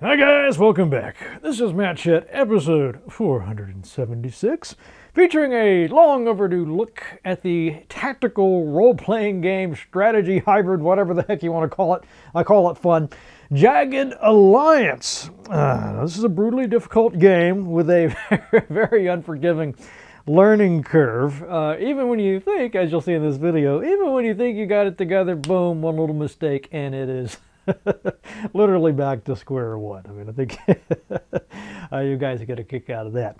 Hi guys, welcome back. This is Matt Chat, episode 476, featuring a long overdue look at the tactical role-playing game strategy hybrid, whatever the heck you want to call it. I call it fun. Jagged Alliance. Uh, this is a brutally difficult game with a very unforgiving learning curve. Uh, even when you think, as you'll see in this video, even when you think you got it together, boom, one little mistake, and it is literally back to square one. I mean, I think uh, you guys get a kick out of that.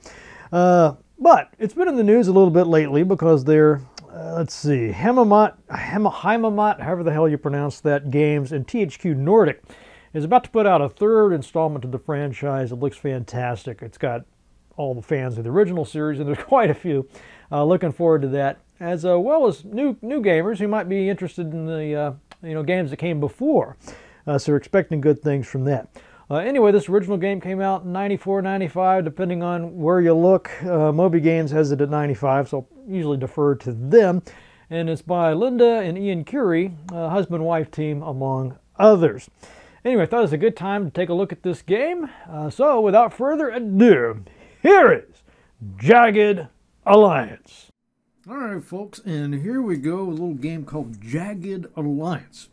But it's been in the news a little bit lately because they're, uh, let's see, Hemamat, Heimamat, however the hell you pronounce that, Games and THQ Nordic is about to put out a third installment to the franchise. It looks fantastic. It's got all the fans of the original series, and there's quite a few. Uh, looking forward to that, as uh, well as new new gamers who might be interested in the uh, you know games that came before. So we're expecting good things from that. Uh, anyway, this original game came out in 94, 95, depending on where you look. Uh, Moby Games has it at 95, so I'll usually defer to them. And it's by Linda and Ian Currie, husband wife team, among others. Anyway, I thought it was a good time to take a look at this game. Uh, so, without further ado, here is Jagged Alliance. All right, folks, and here we go, a little game called Jagged Alliance.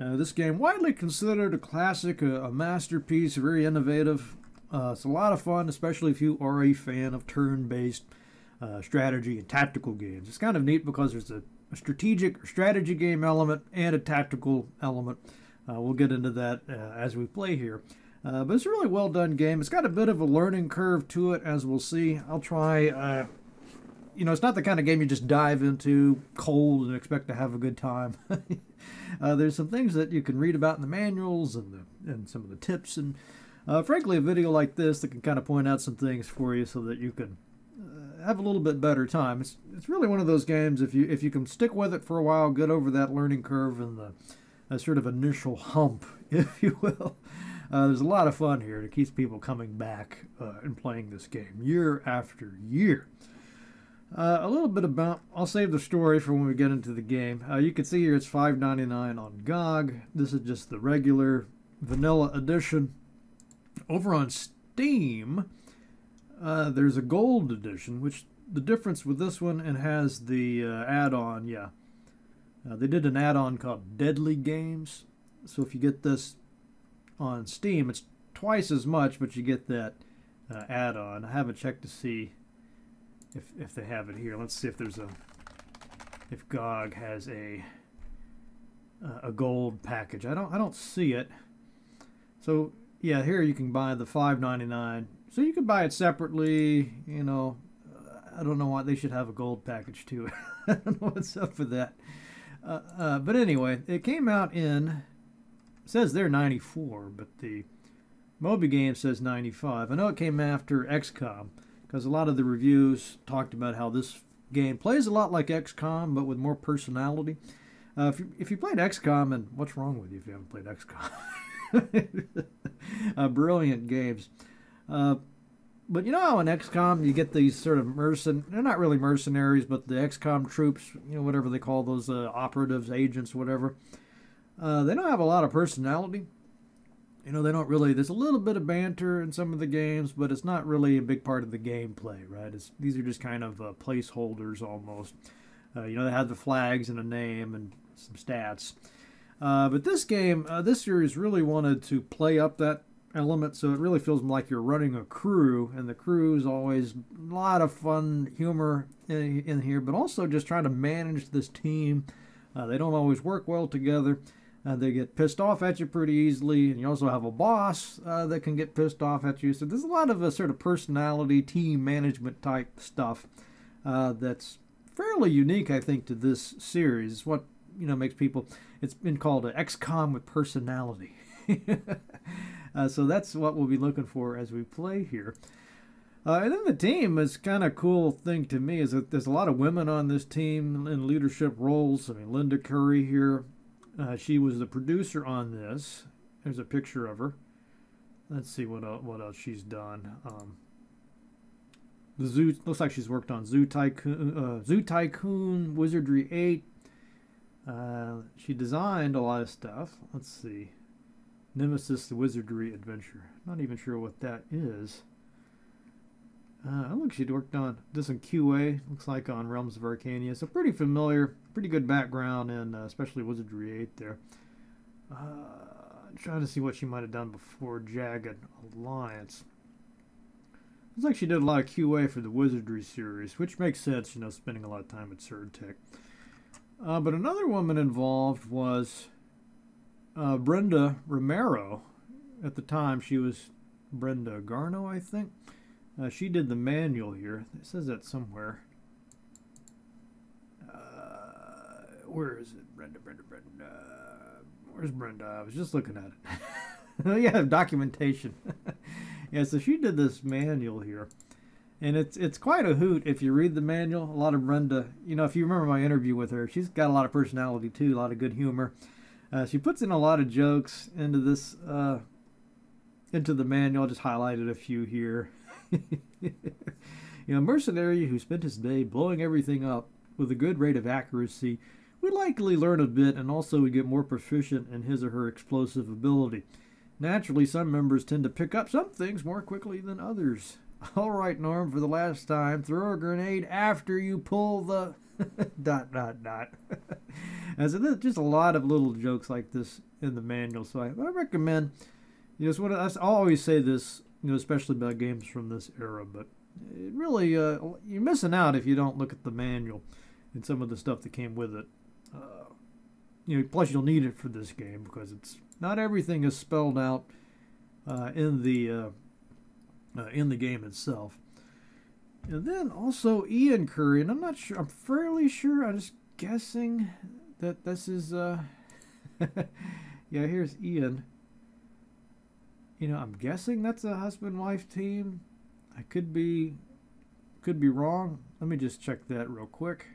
Uh, this game, widely considered a classic, a, a masterpiece, very innovative. Uh, it's a lot of fun, especially if you are a fan of turn-based uh, strategy and tactical games. It's kind of neat because there's a, a strategic strategy game element and a tactical element. Uh, we'll get into that uh, as we play here. Uh, but it's a really well done game. It's got a bit of a learning curve to it, as we'll see. I'll try you know, it's not the kind of game you just dive into cold and expect to have a good time. uh, there's some things that you can read about in the manuals and the, and some of the tips, and uh, frankly, a video like this that can kind of point out some things for you so that you can uh, have a little bit better time. It's it's really one of those games if you if you can stick with it for a while, get over that learning curve and the sort of initial hump, if you will. Uh, there's a lot of fun here. It keeps people coming back uh, and playing this game year after year. Uh, a little bit about, I'll save the story for when we get into the game. Uh, you can see here it's $5.99 on GOG. This is just the regular vanilla edition. Over on Steam, uh, there's a gold edition, which the difference with this one, and has the uh, add-on, yeah. Uh, they did an add-on called Deadly Games. So if you get this on Steam, it's twice as much, but you get that uh, add-on. I haven't checked to see if if they have it here. Let's see if there's a if GOG has a a gold package. I don't I don't see it. So yeah, here you can buy the 5.99. So you could buy it separately. You know, I don't know why they should have a gold package too. I don't know what's up with that. Uh, uh, but anyway, it came out in says they're 94, but the Moby game says 95. I know it came after XCOM because a lot of the reviews talked about how this game plays a lot like XCOM, but with more personality. Uh, if, you, if you played XCOM, and what's wrong with you if you haven't played XCOM? uh, brilliant games. Uh, but you know how in XCOM you get these sort of mercen they're not really mercenaries, but the XCOM troops, you know, whatever they call those uh, operatives, agents, whatever. Uh, they don't have a lot of personality you know, they don't really. There's a little bit of banter in some of the games, but it's not really a big part of the gameplay, right? It's, these are just kind of uh, placeholders almost. Uh, you know, they have the flags and a name and some stats. Uh, but this game, uh, this series really wanted to play up that element, so it really feels like you're running a crew, and the crew is always a lot of fun humor in, in here, but also just trying to manage this team. Uh, they don't always work well together. Uh, they get pissed off at you pretty easily, and you also have a boss uh, that can get pissed off at you. So there's a lot of a sort of personality, team management type stuff uh, that's fairly unique, I think, to this series. It's what you know makes people. It's been called an XCOM with personality. Uh, so that's what we'll be looking for as we play here. Uh, and then the team is kind of cool thing to me is that there's a lot of women on this team in leadership roles. I mean, Linda Currie here, uh, she was the producer on this. There's a picture of her. Let's see what else, what else she's done. Um, the zoo looks like she's worked on Zoo Tycoon, uh, Zoo Tycoon, Wizardry Eight. Uh, she designed a lot of stuff. Let's see, Nemesis: The Wizardry Adventure. Not even sure what that is. Uh, look, she'd worked on this in QA. Looks like on Realms of Arcania. So pretty familiar, pretty good background in uh, especially Wizardry 8 there. Uh, trying to see what she might have done before Jagged Alliance. Looks like she did a lot of QA for the Wizardry series, which makes sense, you know, spending a lot of time at Sir-Tech. Uh, but another woman involved was uh, Brenda Romero. At the time, she was Brenda Garno, I think. Uh, she did the manual here. It says that somewhere. Uh, where is it? Brenda, Brenda, Brenda. Where's Brenda? I was just looking at it. oh, yeah, documentation. yeah, so she did this manual here. And it's it's quite a hoot if you read the manual. A lot of Brenda, you know, if you remember my interview with her, she's got a lot of personality too, a lot of good humor. Uh, she puts in a lot of jokes into this uh, into the manual. I just highlighted a few here. you know, a mercenary who spent his day blowing everything up with a good rate of accuracy would likely learn a bit and also would get more proficient in his or her explosive ability. Naturally, some members tend to pick up some things more quickly than others. All right, Norm, for the last time, throw a grenade after you pull the dot dot dot. and so there's just a lot of little jokes like this in the manual. So I, I recommend. You know, what I always say this you know, especially about games from this era. But it really, uh, you're missing out if you don't look at the manual and some of the stuff that came with it. Uh, you know, plus you'll need it for this game because it's not everything is spelled out uh, in the uh, uh, in the game itself. And then also Ian Currie, and I'm not sure. I'm fairly sure. I'm just guessing that this is. Uh, yeah, here's Ian. You know, I'm guessing that's a husband-wife team. I could be could be wrong. Let me just check that real quick.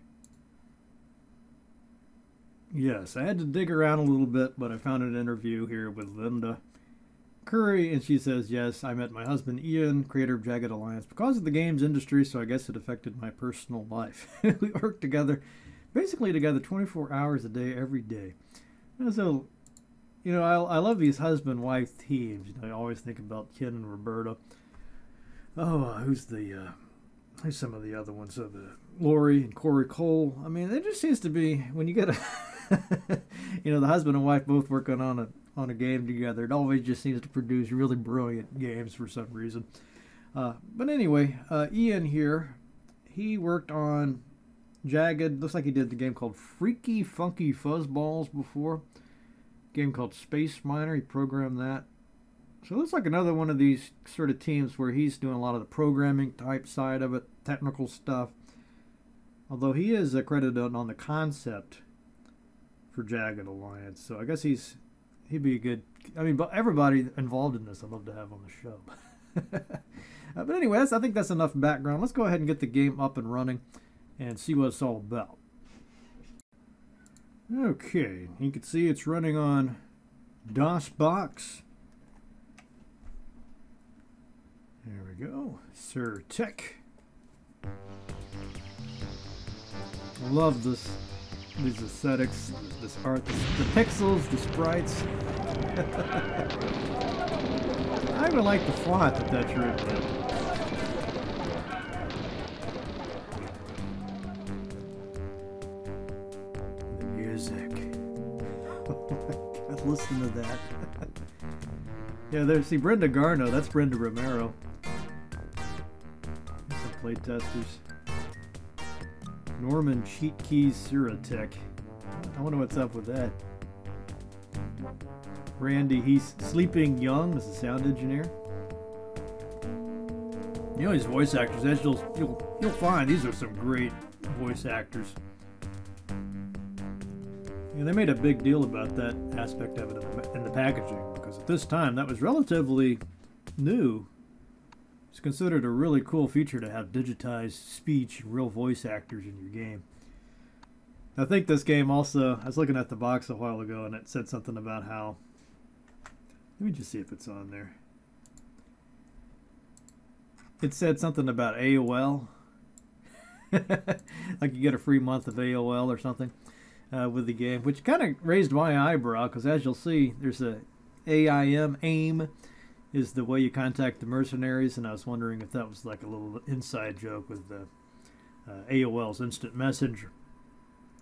Yes, I had to dig around a little bit, but I found an interview here with Linda Currie, and she says, Yes, I met my husband Ian, creator of Jagged Alliance, because of the games industry, so I guess it affected my personal life. we worked together, basically together 24 hours a day, every day. And so you know, I, I love these husband-wife teams. You know, I always think about Ken and Roberta. Oh, uh, who's the uh, who's some of the other ones? Uh, the Lori and Corey Cole. I mean, it just seems to be when you get a, you know, the husband and wife both working on a on a game together. It always just seems to produce really brilliant games for some reason. Uh, but anyway, uh, Ian here, he worked on Jagged. Looks like he did the game called Freaky Funky Fuzzballs before game called Space Miner. He programmed that. So it looks like another one of these sort of teams where he's doing a lot of the programming type side of it, technical stuff. Although he is accredited on the concept for Jagged Alliance, so I guess he's he'd be a good. I mean, but everybody involved in this, I'd love to have on the show. uh, but anyway, I think that's enough background. Let's go ahead and get the game up and running and see what it's all about. Okay, you can see it's running on DOSBox. There we go, Sir Tech. Love this, these aesthetics, this art, this, the pixels, the sprites. I even like the font that that's written in. Listen to that. yeah, there's see Brenda Garno. That's Brenda Romero. Some playtesters. Norman Cheat Keys Sir-Tech. I wonder what's up with that. Randy, he's sleeping young as a sound engineer. You know these voice actors, as you'll you'll you'll find, these are some great voice actors. And they made a big deal about that aspect of it in the, in the packaging because at this time that was relatively new It's considered a really cool feature to have digitized speech and real voice actors in your game. I think this game also, I was looking at the box a while ago and it said something about how, let me just see if it's on there. It said something about AOL. like you get a free month of AOL or something uh, with the game, which kind of raised my eyebrow because as you'll see, there's a AIM, AIM is the way you contact the mercenaries, and I was wondering if that was like a little inside joke with the uh, AOL's instant messenger.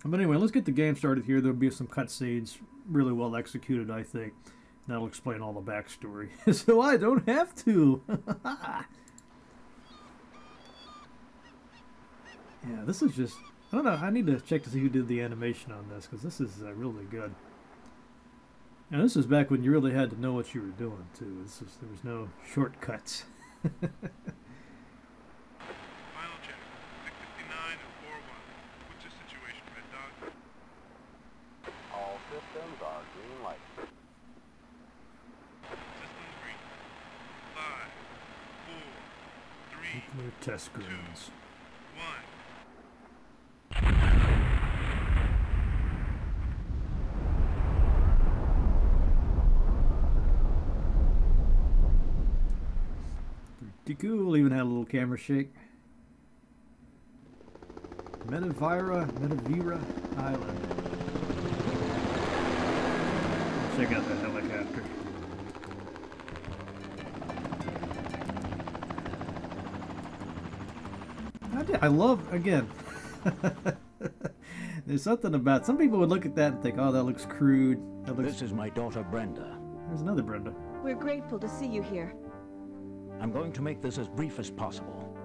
But anyway, let's get the game started here. There'll be some cutscenes, really well executed, I think. That'll explain all the backstory, so I don't have to. yeah, this is just. I don't know. I need to check to see who did the animation on this because this is uh, really good. And this is back when you really had to know what you were doing too. This is, there was no shortcuts. Final check. 669 and 41. What's your situation, Red Dog? All systems are green light. System green. Five, four, three, Nuclear test grounds. one. Pretty cool. Even had a little camera shake. Metavira, Metavira Island. Check out that helicopter. I, did- I love again. There's something about some people would look at that and think, "Oh, that looks crude." That looks. This is my daughter Brenda. There's another Brenda. We're grateful to see you here. I'm going to make this as brief as possible.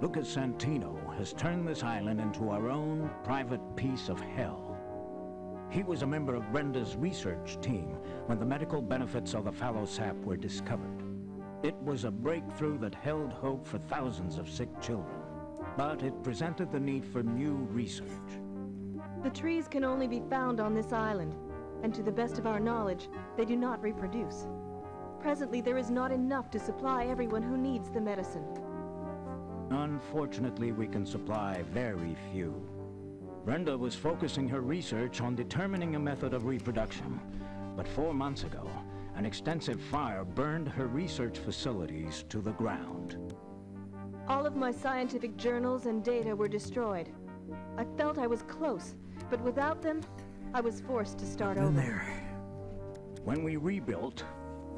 Lucas Santino has turned this island into our own private piece of hell. He was a member of Brenda's research team when the medical benefits of the fallow sap were discovered. It was a breakthrough that held hope for thousands of sick children, but it presented the need for new research. The trees can only be found on this island, and to the best of our knowledge, they do not reproduce. Presently, there is not enough to supply everyone who needs the medicine. Unfortunately, we can supply very few. Brenda was focusing her research on determining a method of reproduction, but four months ago, an extensive fire burned her research facilities to the ground. All of my scientific journals and data were destroyed. I felt I was close, but without them, I was forced to start over. there. When we rebuilt,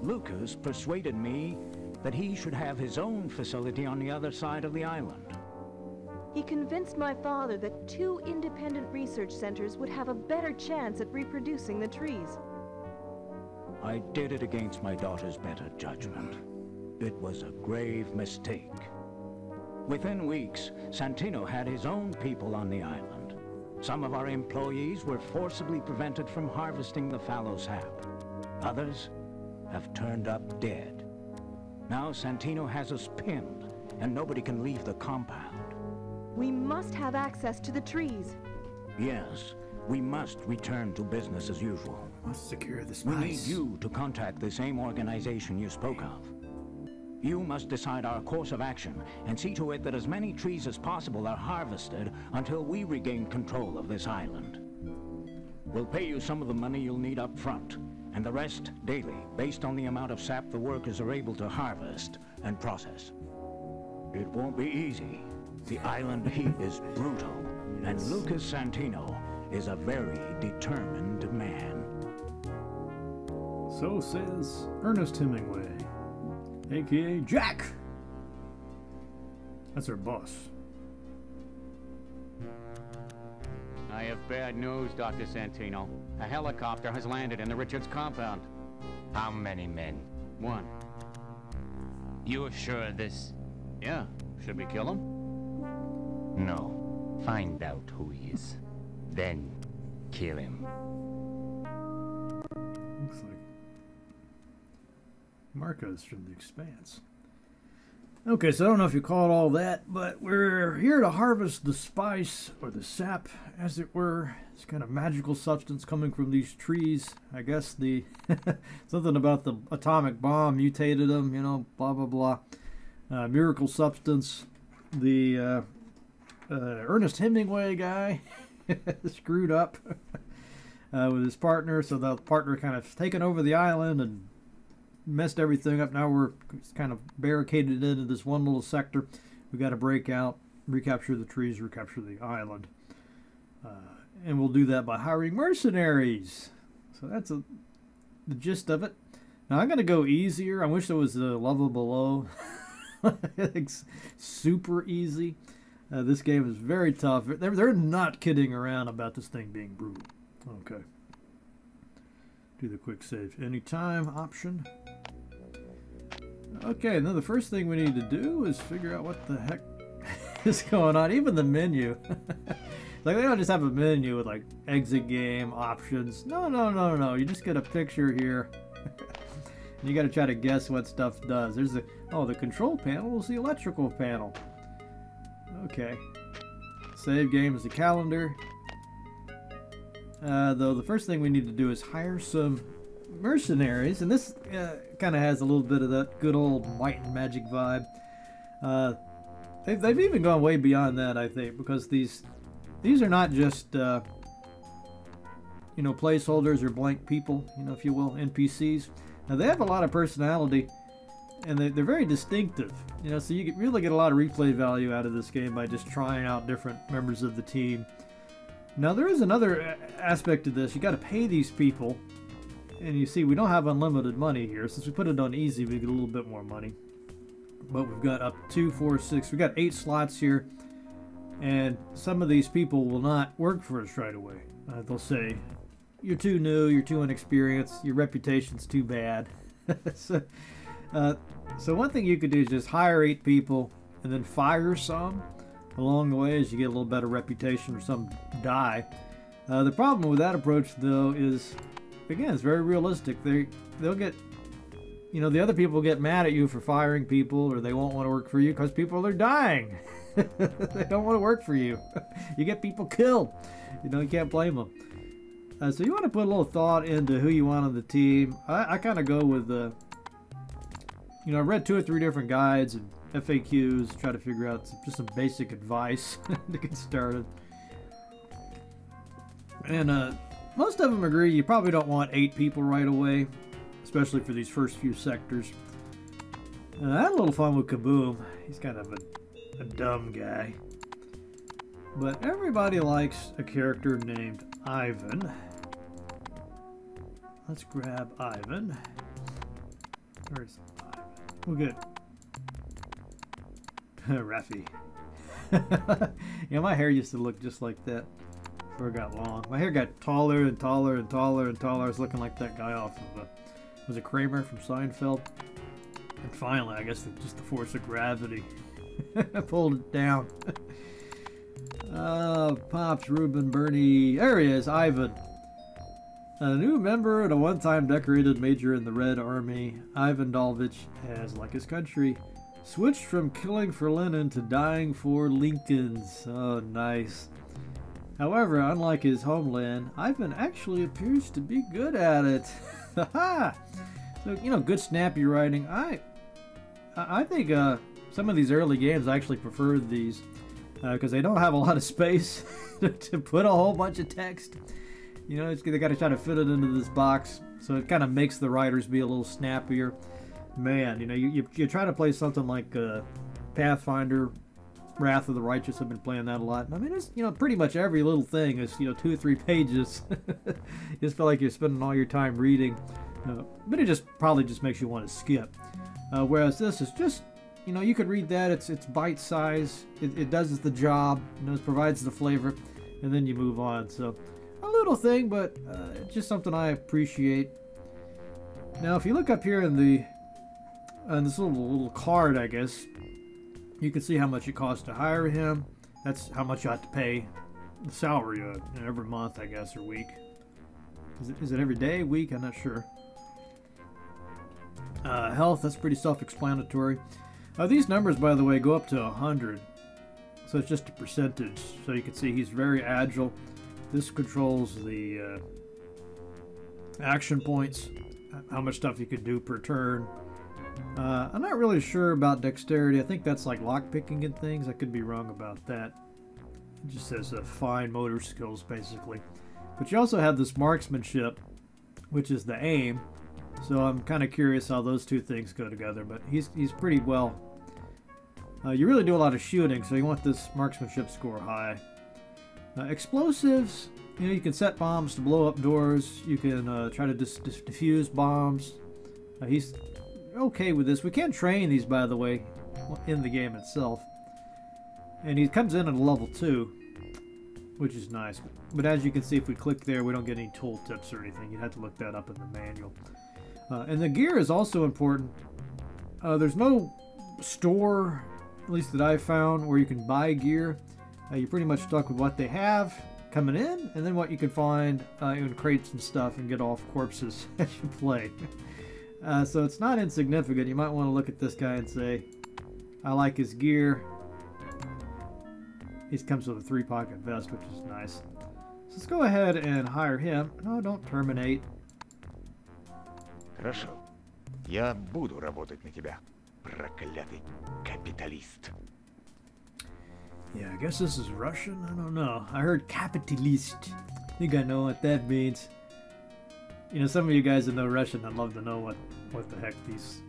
Lucas persuaded me that he should have his own facility on the other side of the island. He convinced my father that two independent research centers would have a better chance at reproducing the trees. I did it against my daughter's better judgment. It was a grave mistake. Within weeks, Santino had his own people on the island. Some of our employees were forcibly prevented from harvesting the fallow sap. Others have turned up dead. Now Santino has us pinned, and nobody can leave the compound. We must have access to the trees. Yes, we must return to business as usual. Let's secure the We need you to contact the same organization you spoke of. You must decide our course of action and see to it that as many trees as possible are harvested until we regain control of this island. We'll pay you some of the money you'll need up front, and the rest daily, based on the amount of sap the workers are able to harvest and process. It won't be easy. The island heat is brutal, and Lucas Santino is a very determined man. So says Ernest Hemingway, aka Jack. That's our boss. I have bad news, Dr. Santino. A helicopter has landed in the Richards compound. How many men? One. You are sure of this? Yeah. Should we kill him? No. Find out who he is. Then kill him. Looks like Marcos from the Expanse. Okay, so I don't know if you call it all that, but we're here to harvest the spice, or the sap, as it were. This kind of magical substance coming from these trees. I guess the something about the atomic bomb mutated them, you know, blah blah blah. uh, Miracle Substance, the uh, uh, Ernest Hemingway guy screwed up uh, with his partner, so the partner kind of taken over the island and messed everything up. Now we're kind of barricaded into this one little sector. We've got to break out, recapture the trees, recapture the island, uh, and we'll do that by hiring mercenaries. So that's a, the gist of it. Now I'm gonna go easier. I wish there was a level below. it's super easy. Uh, this game is very tough. They're, they're not kidding around about this thing being brutal. Okay. Do the quick save anytime option. Okay, now the first thing we need to do is figure out what the heck is going on. Even the menu. like they don't just have a menu with like exit game options. No, no, no, no. You just get a picture here. and you got to try to guess what stuff does. There's the oh, the control panel is the electrical panel. Okay. Save game is the calendar. Uh, though the first thing we need to do is hire some mercenaries, and this uh, kind of has a little bit of that good old might and magic vibe. Uh, they've, they've even gone way beyond that, I think, because these these are not just uh, you know placeholders or blank people, you know, if you will, NPCs. Now they have a lot of personality, and they, they're very distinctive. You know, so you really get a lot of replay value out of this game by just trying out different members of the team. Now there is another aspect to this. You got to pay these people and you see, we don't have unlimited money here. Since we put it on easy, we get a little bit more money. But we've got up two, four, six. We've got eight slots here. And some of these people will not work for us right away. Uh, they'll say, you're too new, you're too inexperienced, your reputation's too bad. so, uh, so one thing you could do is just hire eight people and then fire some along the way as you get a little better reputation or some die. Uh, the problem with that approach, though, is again, it's very realistic. They they'll get, you know, the other people get mad at you for firing people, or they won't want to work for you because people are dying. they don't want to work for you. you get people killed. You know, you can't blame them. Uh, so you want to put a little thought into who you want on the team. I, I kind of go with the, you know, I read two or three different guides and FAQs, try to figure out some, just some basic advice to get started. And uh, most of them agree you probably don't want eight people right away, especially for these first few sectors. Uh, I had a little fun with Kaboom. He's kind of a, a dumb guy. But everybody likes a character named Ivan. Let's grab Ivan. Where's Ivan? We'll get Rafi. yeah, my hair used to look just like that before it got long. My hair got taller and taller and taller and taller. I was looking like that guy off of, uh, was it Kramer from Seinfeld? And finally, I guess the, just the force of gravity pulled it down. uh, Pops, Ruben, Bernie, there he is, Ivan. A new member and a one-time decorated major in the Red Army, Ivan Dolvich has, like his country, switched from killing for Lenin to dying for Lincolns. Oh, nice. However, unlike his homeland, Ivan actually appears to be good at it. Ha So, you know, good snappy writing. I I think uh, some of these early games I actually prefer these because uh, they don't have a lot of space to put a whole bunch of text. You know, it's, they got to try to fit it into this box, so it kind of makes the writers be a little snappier. Man, you know, you, you, you try to play something like uh, Pathfinder Wrath of the Righteous. I've been playing that a lot. I mean, it's you know pretty much every little thing is you know two or three pages. you just feel like you're spending all your time reading, uh, but it just probably just makes you want to skip. Uh, whereas this is just you know you could read that. It's it's bite size. It, it does the job. You know, it provides the flavor, and then you move on. So a little thing, but uh, just something I appreciate. Now, if you look up here in the on this little little card, I guess you can see how much it costs to hire him. That's how much you have to pay the salary uh, every month, I guess, or week. Is it, is it every day, week? I'm not sure. Uh, health, that's pretty self-explanatory. Uh, these numbers, by the way, go up to 100. So it's just a percentage. So you can see he's very agile. This controls the uh, action points, how much stuff you could do per turn, Uh, I'm not really sure about dexterity. I think that's like lockpicking and things. I could be wrong about that. It just says uh, fine motor skills, basically. But you also have this marksmanship, which is the aim. So I'm kind of curious how those two things go together. But he's he's pretty well. Uh, you really do a lot of shooting, so you want this marksmanship score high. Uh, explosives, you know, you can set bombs to blow up doors. You can uh, try to dis- dis- diffuse bombs. Uh, he's okay with this. We can't train these, by the way, in the game itself. And he comes in at a level 2, which is nice. But as you can see, if we click there, we don't get any tooltips or anything. You'd have to look that up in the manual. Uh, and the gear is also important. Uh, there's no store, at least that I found, where you can buy gear. Uh, you're pretty much stuck with what they have coming in, and then what you can find uh, in crates and stuff and get off corpses as you play. Uh, so it's not insignificant. You might want to look at this guy and say, I like his gear. He comes with a three pocket vest, which is nice. So let's go ahead and hire him. No, don't terminate. Хорошо. Я буду работать на тебя, проклятый капиталист. Yeah, I guess this is Russian. I don't know. I heard capitalist. I think I know what that means. You know, some of you guys that know Russian, I'd love to know what what the heck these.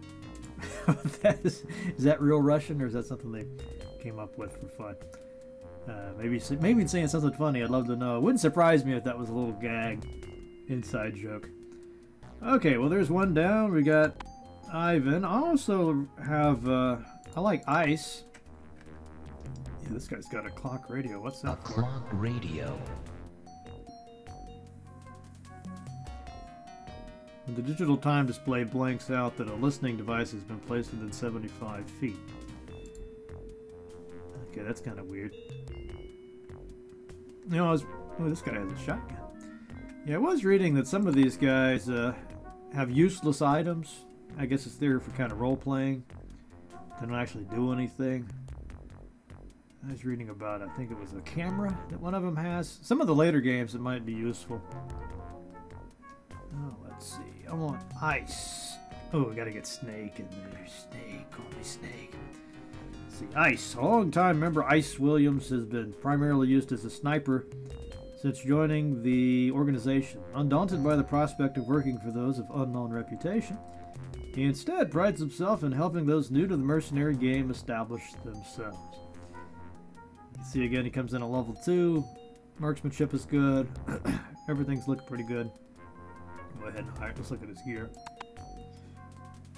that is. Is that real Russian or is that something they came up with for fun? Uh, maybe maybe saying something funny. I'd love to know. It wouldn't surprise me if that was a little gag, inside joke. Okay, well there's one down. We got Ivan. I also have. Uh, I like Ice. Yeah, this guy's got a clock radio. What's A that for? clock radio. The digital time display blanks out that a listening device has been placed within 75 feet. Okay, that's kind of weird. You know, I was. Oh, this guy has a shotgun. Yeah, I was reading that some of these guys uh, have useless items. I guess it's there for kind of role playing. They don't actually do anything. I was reading about, I think it was a camera that one of them has. Some of the later games it might be useful. Oh, let's see. I want ice. Oh, we gotta get Snake in there. Snake, call me Snake. Let's see, Ice. A long-time member Ice Williams has been primarily used as a sniper since joining the organization. Undaunted by the prospect of working for those of unknown reputation, he instead prides himself in helping those new to the mercenary game establish themselves. You see again, he comes in at level 2. Marksmanship is good. Everything's looking pretty good. Go ahead and hire. Let's look at his gear.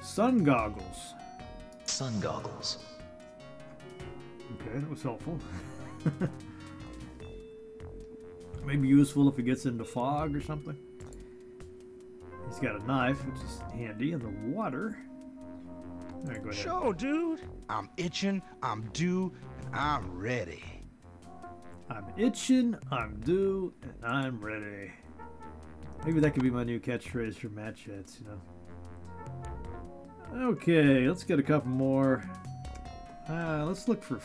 Sun goggles. Sun goggles. Okay, that was helpful. Maybe useful if it gets into fog or something. He's got a knife, which is handy, in the water. All right, go ahead. Sure, dude. I'm itching, I'm due, and I'm ready. I'm itching, I'm due, and I'm ready. Maybe that could be my new catchphrase for Matt Chats, you know. Okay, let's get a couple more. Uh, let's look for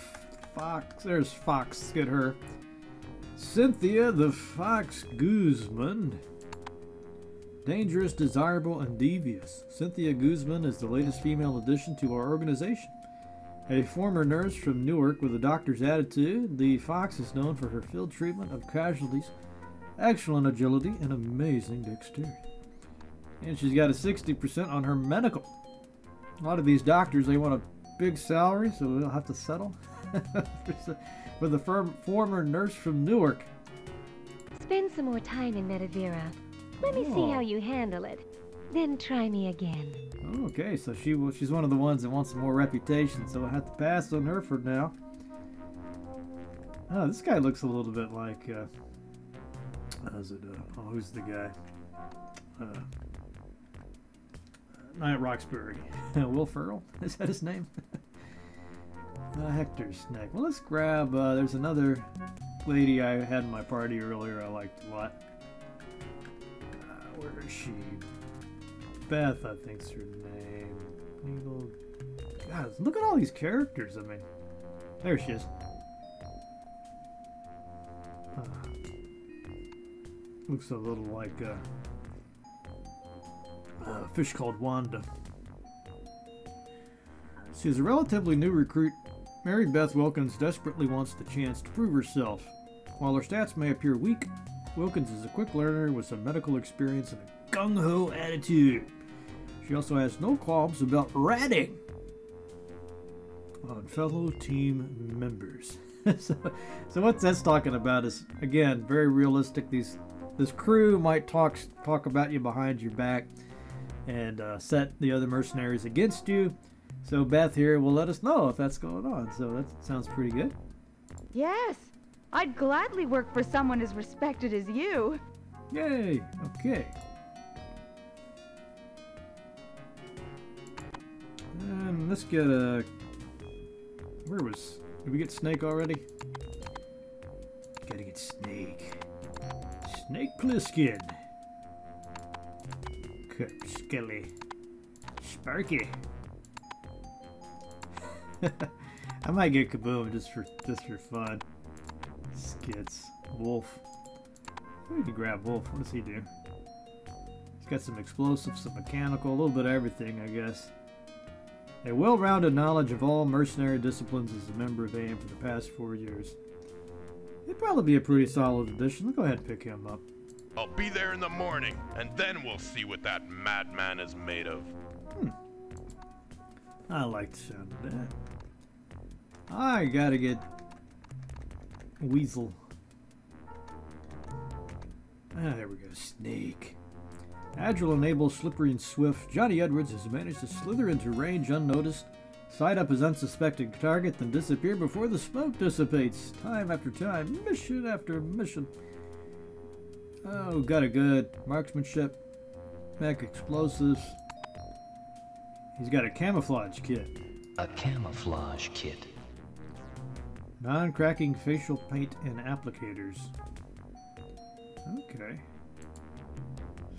Fox. There's Fox. Let's get her. Cynthia the Fox Guzman. Dangerous, desirable, and devious. Cynthia Guzman is the latest female addition to our organization. A former nurse from Newark with a doctor's attitude, the Fox is known for her field treatment of casualties, excellent agility, and amazing dexterity. And she's got a 60% on her medical. A lot of these doctors, they want a big salary, so they'll have to settle. for the firm, former nurse from Newark. Spend some more time in Metavira. Let me see Oh. how you handle it. Then try me again. Okay, so she she's one of the ones that wants some more reputation, so I have to pass on her for now. Oh, this guy looks a little bit like. Uh, it? Uh, oh, who's the guy? Uh, Night Roxbury. Will Ferrell? Is that his name? uh, Hector's neck. Well, let's grab. Uh, there's another lady I had in my party earlier. I liked a lot. Uh, where is she? Beth, I think's her name. Eagle. God, look at all these characters. I mean, there she is. Uh, looks a little like uh, a fish called Wanda. She's a relatively new recruit. Mary Beth Wilkins desperately wants the chance to prove herself. While her stats may appear weak, Wilkins is a quick learner with some medical experience and a gung ho attitude. She also has no qualms about ratting on fellow team members. so, so what that's talking about is again very realistic. These this crew might talk talk about you behind your back and uh, set the other mercenaries against you. So Beth here will let us know if that's going on. So that sounds pretty good. Yes, I'd gladly work for someone as respected as you. Yay! Okay. Um, let's get a. Where was? Did we get Snake already? Gotta get Snake. Snake Plissken. Kurt Skelly. Sparky. I might get Kaboom just for just for fun. Skits. Wolf. We can grab Wolf. What does he do? He's got some explosives, some mechanical, a little bit of everything, I guess. A well-rounded knowledge of all mercenary disciplines as a member of AIM for the past four years. It'd probably be a pretty solid addition. Let's go ahead and pick him up. I'll be there in the morning, and then we'll see what that madman is made of. Hmm. I like the sound of that. I gotta get Weasel. Ah, there we go. Snake. Agile enables slippery and swift. Johnny Edwards has managed to slither into range unnoticed, sight up his unsuspected target, then disappear before the smoke dissipates. Time after time, mission after mission. Oh, got a good marksmanship, mech explosives. He's got a camouflage kit. A camouflage kit. Non-cracking facial paint and applicators. Okay.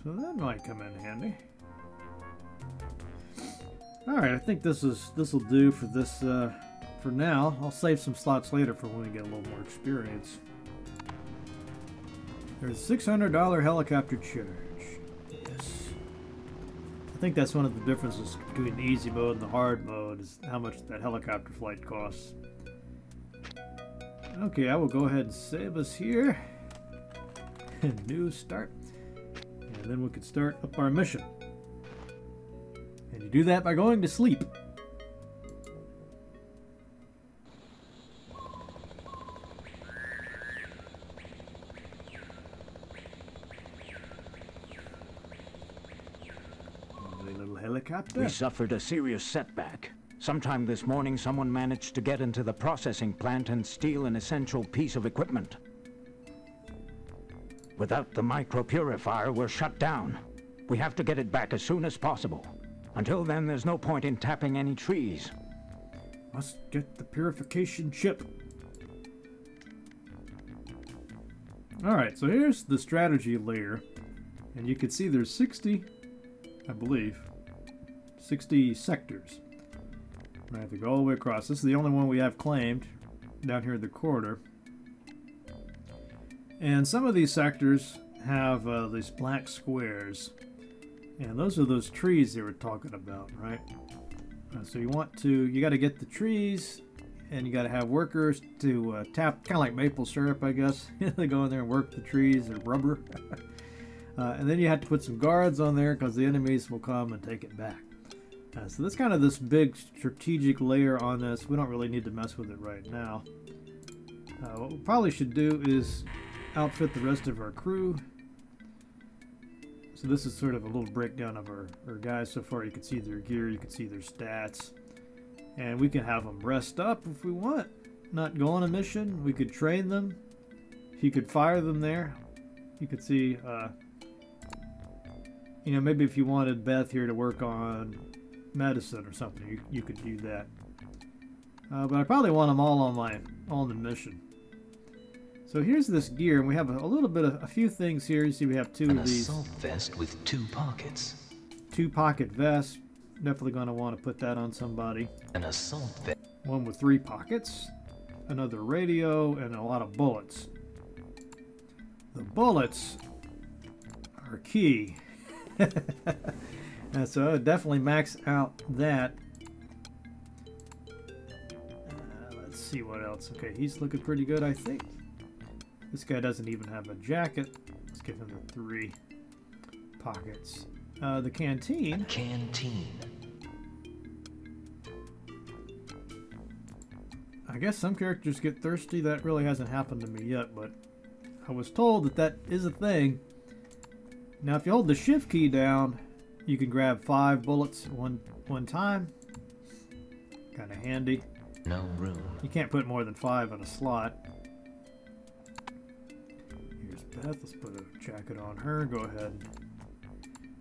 So that might come in handy. Alright, I think this is this will do for this uh, for now. I'll save some slots later for when we get a little more experience. There's a $600 helicopter charge. Yes. I think that's one of the differences between the easy mode and the hard mode is how much that helicopter flight costs. Okay, I will go ahead and save us here. New start. And then we can start up our mission. And you do that by going to sleep. Helicopter. We suffered a serious setback. Sometime this morning, someone managed to get into the processing plant and steal an essential piece of equipment. Without the micropurifier, we're shut down. We have to get it back as soon as possible. Until then, there's no point in tapping any trees. Must get the purification chip. Alright, so here's the strategy layer. And you can see there's 60, I believe, 60 sectors. I have to go all the way across. This is the only one we have claimed down here in the corridor. And some of these sectors have uh, these black squares. And those are those trees they were talking about, right? Uh, so you want to, you got to get the trees and you got to have workers to uh, tap, kind of like maple syrup, I guess. they go in there and work the trees or rubber. uh, and then you have to put some guards on there because the enemies will come and take it back. Uh, so that's kind of this big strategic layer on this. We don't really need to mess with it right now. Uh, what we probably should do is outfit the rest of our crew. So this is sort of a little breakdown of our, our guys so far. You can see their gear, you can see their stats. And we can have them rest up if we want. Not go on a mission. We could train them. You could fire them there. You could see, uh, you know, maybe if you wanted Beth here to work on medicine or something, you, you could do that. Uh, but I probably want them all on my on the mission. So here's this gear, and we have a, a little bit of a few things here. You see, we have two An of these assault vest with two pockets. two pocket vest. Definitely going to want to put that on somebody. An assault vest. One with three pockets, another radio, and a lot of bullets. The bullets are key. and so I definitely max out that. Uh, let's see what else. Okay, he's looking pretty good, I think. This guy doesn't even have a jacket. Let's give him the three pockets. Uh, the canteen. Canteen. I guess some characters get thirsty. That really hasn't happened to me yet, but I was told that that is a thing. Now, if you hold the shift key down, you can grab five bullets at one one time. Kind of handy. No room. You can't put more than five in a slot. Here's Beth. Let's put a jacket on her. Go ahead.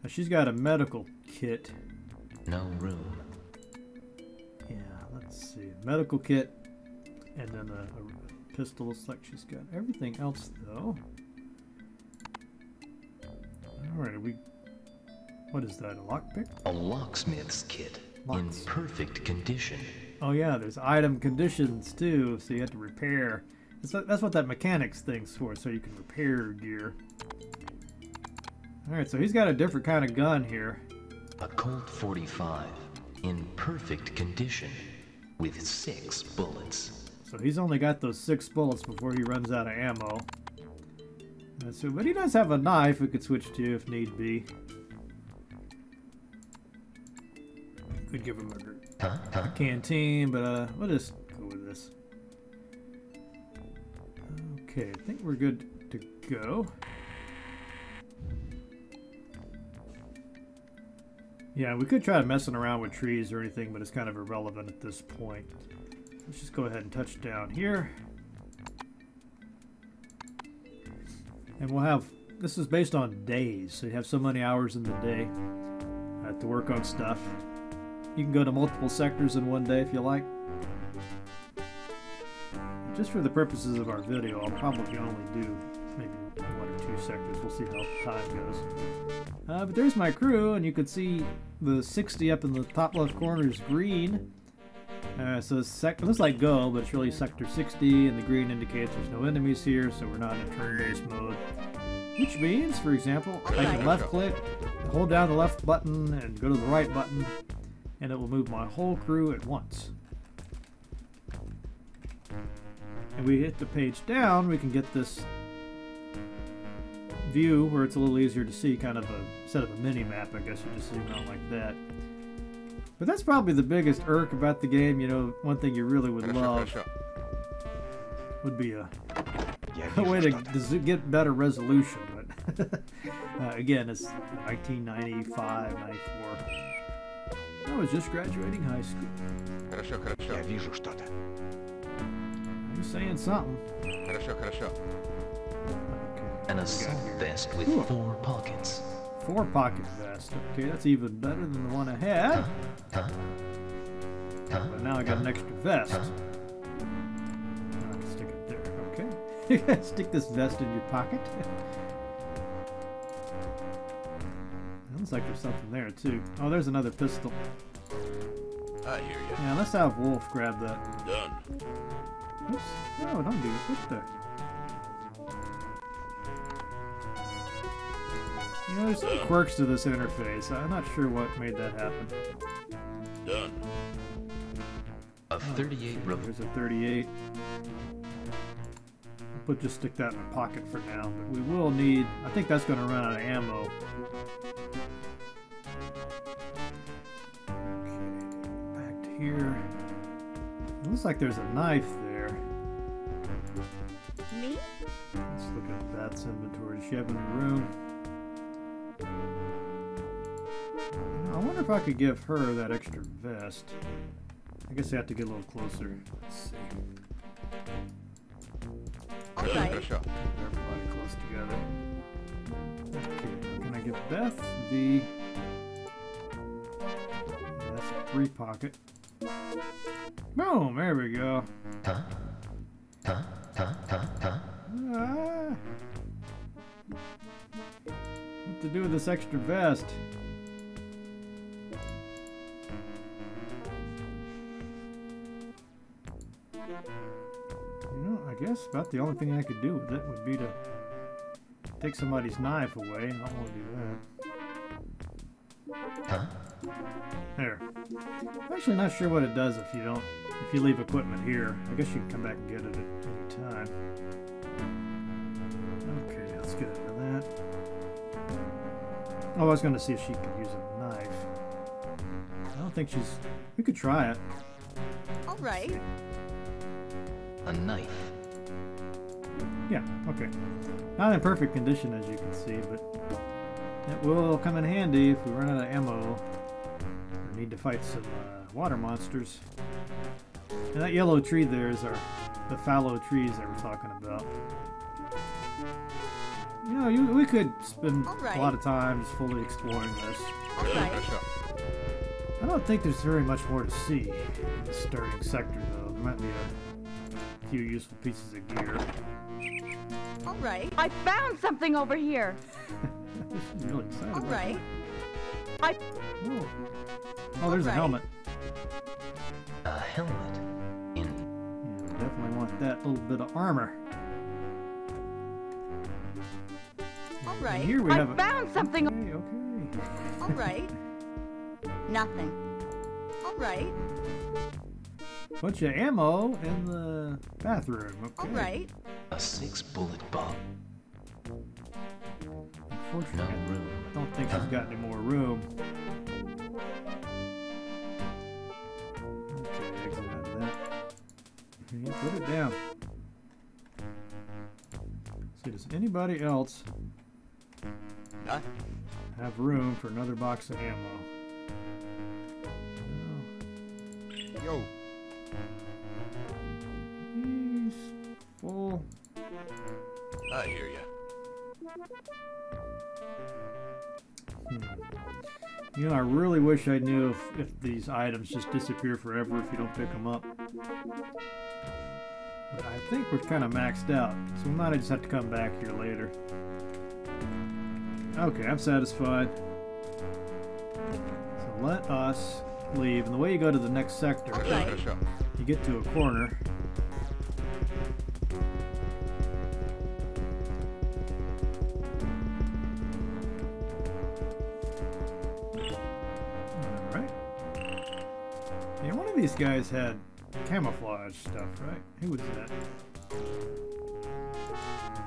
Now she's got a medical kit. No room. Yeah, let's see. Medical kit. And then a, a pistol. Looks like she's got everything else, though. Alright, we... What is that, a lockpick? A locksmith's kit. Locks. In perfect condition. Oh yeah, there's item conditions too, so you have to repair. That's what, that's what that mechanics thing's for, so you can repair gear. Alright, so he's got a different kind of gun here. A Colt 45. In perfect condition. With six bullets. So he's only got those six bullets before he runs out of ammo. So, but he does have a knife we could switch to if need be. Could give him a, a canteen, but uh, we'll just go with this. Okay, I think we're good to go. Yeah, we could try messing around with trees or anything, but it's kind of irrelevant at this point. Let's just go ahead and touch down here. And we'll have, this is based on days, so you have so many hours in the day uh, to work on stuff. You can go to multiple sectors in one day if you like. Just for the purposes of our video, I'll probably only do maybe one or two sectors. We'll see how time goes. Uh, but there's my crew, and you can see the 60 up in the top left corner is green. Uh, so sec- it looks like go, but it's really sector 60, and the green indicates there's no enemies here, so we're not in a turn-based mode. Which means, for example, I can left click, hold down the left button, and go to the right button, and it will move my whole crew at once. and we hit the page down, we can get this view where it's a little easier to see kind of a set of a mini map, I guess you just zoom out like that. But that's probably the biggest irk about the game, you know, one thing you really would love would be a, a way to, to get better resolution. But uh, again, it's 1995, 94. I was just graduating high school. You're saying something. Хорошо, хорошо. An assault vest with Ooh. four pockets. Four pocket vest. Okay, that's even better than the one I had. Huh? Huh? But now I got an extra vest. Huh? I can stick it there. Okay. You stick this vest in your pocket. Looks like there's something there too. Oh, there's another pistol. I hear you. Yeah, let's have Wolf grab that. Done. Oops. No, don't do it. What the? You know, there's some quirks to this interface. I'm not sure what made that happen. Done. A 38 rev- There's a 38. We'll just stick that in the pocket for now, but we will need. I think that's going to run out of ammo. Okay, back to here. It looks like there's a knife there. Me? Let's look at Beth's inventory. Does she have any room? I wonder if I could give her that extra vest. I guess I have to get a little closer. Let's see. All right. Everybody close together. Okay, can I give Beth the... That's a three pocket. Boom, there we go. Ah. What to do with this extra vest? You know, I guess about the only thing I could do with it would be to take somebody's knife away. I to do that. Huh? There. I'm actually not sure what it does if you don't, if you leave equipment here. I guess you can come back and get it at any time. Okay, let's get out of that. Oh, I was going to see if she could use a knife. I don't think she's... We could try it. All right. A knife. Yeah, okay. Not in perfect condition as you can see, but it will come in handy if we run out of ammo or need to fight some uh, water monsters. And that yellow tree there is our the fallow trees that we're talking about. You know, you, we could spend Alright. a lot of time just fully exploring this. All right. I don't think there's very much more to see in this starting sector, though. There might be a few useful pieces of gear. All right. I found something over here. She's really excited. All about right. I. that. Oh, oh there's a helmet. A helmet. In. Yeah, we definitely want that little bit of armor. All right. And here we I have a- found something. Okay, okay. All right. Nothing. All right. Bunch of ammo in the bathroom. Okay. All right. A six bullet bomb. Unfortunately, No room. I don't think she's got any more room. Okay, exit out of that. Yeah, put it down. See, does anybody else Huh? have room for another box of ammo? No. Yo. He's full. I hear ya. You know, I really wish I knew if, if these items just disappear forever if you don't pick them up. But I think we're kind of maxed out, so we might just have to come back here later. Okay, I'm satisfied. So let us leave. And the way you go to the next sector, okay. you get to a corner. Of these guys had camouflage stuff, right? Who was that?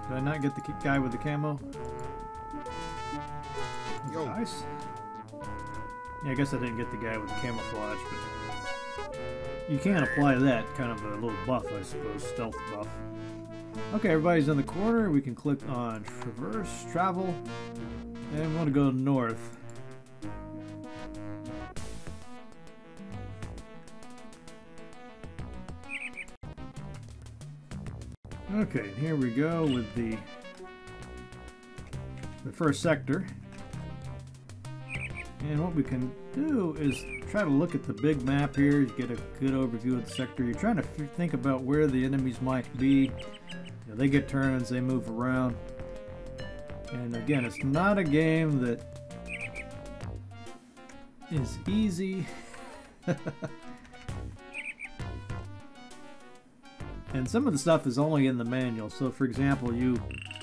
Did I not get the guy with the camo? Yo. Ice? Yeah, I guess I didn't get the guy with the camouflage, but you can apply that kind of a little buff, I suppose, stealth buff. Okay, everybody's in the corner. We can click on traverse, travel, and we want to go north. Okay, here we go with the the first sector. And what we can do is try to look at the big map here, get a good overview of the sector. You're trying to think about where the enemies might be. You know, they get turns, they move around. And again, it's not a game that is easy. and some of the stuff is only in the manual. So for example, you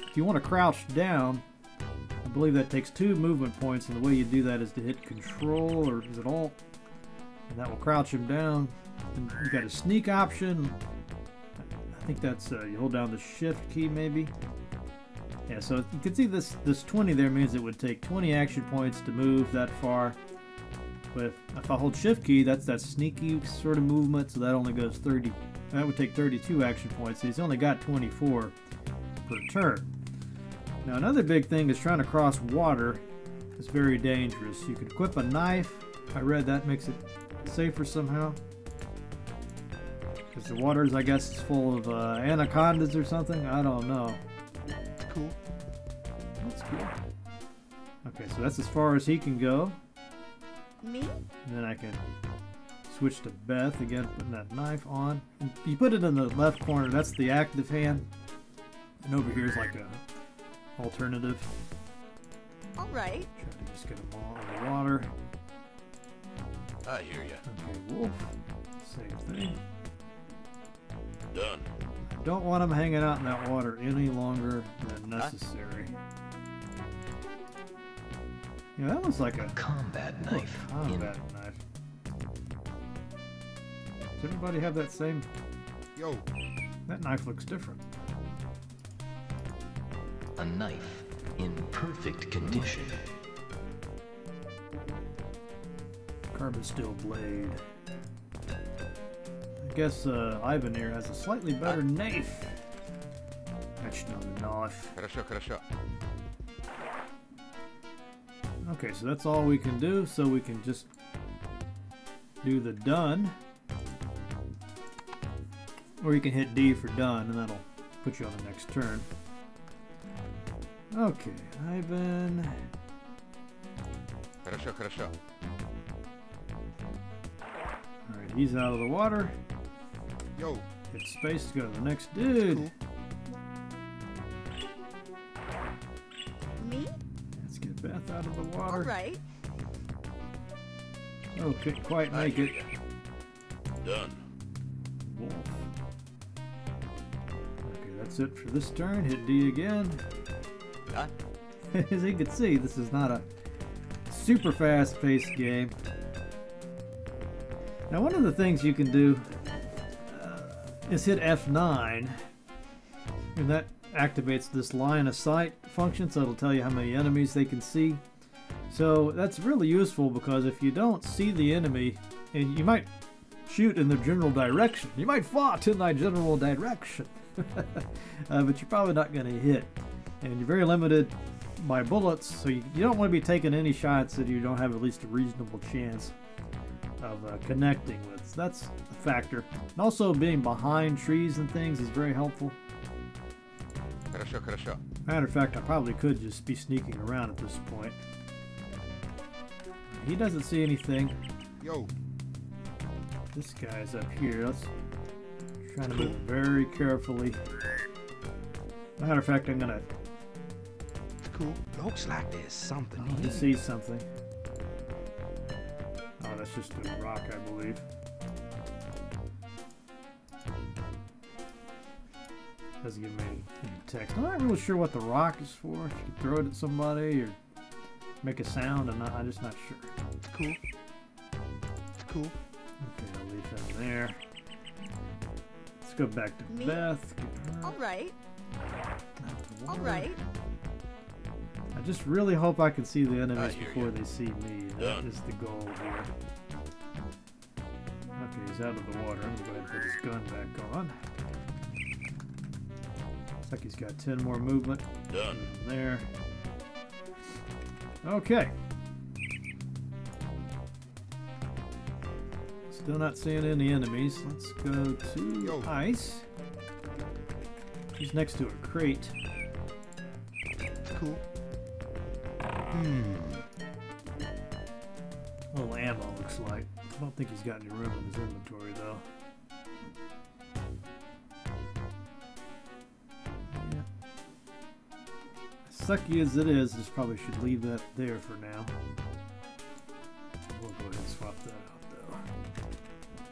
if you want to crouch down, I believe that takes two movement points, and the way you do that is to hit Control or is it Alt, and that will crouch him down. And you got a sneak option. I think that's uh, you hold down the Shift key maybe. Yeah, so you can see this this 20 there means it would take 20 action points to move that far. But if, if I hold Shift key, that's that sneaky sort of movement, so that only goes 30. That would take 32 action points. He's only got 24 per turn. Now another big thing is trying to cross water is very dangerous. You could equip a knife. I read that makes it safer somehow. Because the waters, I guess, is full of uh, anacondas or something. I don't know. Cool. That's cool. Okay, so that's as far as he can go. Me? And then I can switch to Beth again, putting that knife on. And you put it in the left corner. That's the active hand. And over here is like a alternative. All right. Try to just get them all in the water. I hear ya. Okay, wolf. Same thing. Done. Don't want them hanging out in that water any longer than necessary. Yeah, that looks like a combat knife. combat knife. Does everybody have that same? Yo. That knife looks different. A knife in perfect condition. Carbon steel blade. I guess uh, Ivan here has a slightly better knife. That's not a knife. Хорошо, хорошо. Okay, so that's all we can do, so we can just do the done. Or you can hit D for done, and that'll put you on the next turn. Okay, Ivan. Хорошо, хорошо. Alright, he's out of the water. Yo. Hit space to go to the next dude. Me? Let's get Beth out of the water. Alright. Oh, couldn't quite make it. Done. Wolf. That's it for this turn. Hit D again. As you can see, this is not a super fast-paced game. Now, one of the things you can do uh, is hit F9, and that activates this line of sight function, so it'll tell you how many enemies they can see. So that's really useful because if you don't see the enemy, and you might shoot in the general direction, you might fought in thy general direction, uh, but you're probably not going to hit. And you're very limited by bullets, so you, you don't want to be taking any shots that you don't have at least a reasonable chance of uh, connecting with. So that's a factor. And also being behind trees and things is very helpful. Хорошо, хорошо. Matter of fact, I probably could just be sneaking around at this point. He doesn't see anything. Yo. This guy's up here. Let's try to move very carefully. Matter of fact, I'm gonna. Cool. Looks like there's something Oh, he see something. Oh, that's just a rock, I believe. Doesn't give me any, any text. I'm not really sure what the rock is for. If you throw it at somebody or make a sound, I'm not. I'm just not sure. It's cool. It's cool. Okay, I'll leave him there. Let's go back to Me? Beth. Alright. out of the water. Alright. I just really hope I can see the enemies hear before ya. they see me. That is Done. the goal here. Okay, he's out of the water. I'm gonna go ahead and put his gun back on. Looks like he's got 10 more movement. Done. There. Okay. Still not seeing any enemies. Let's go to Yo. ice. He's next to a crate. Cool. Hmm. A little ammo looks like. I don't think he's got any room in his inventory though. Yeah. Sucky as it is, just probably should leave that there for now.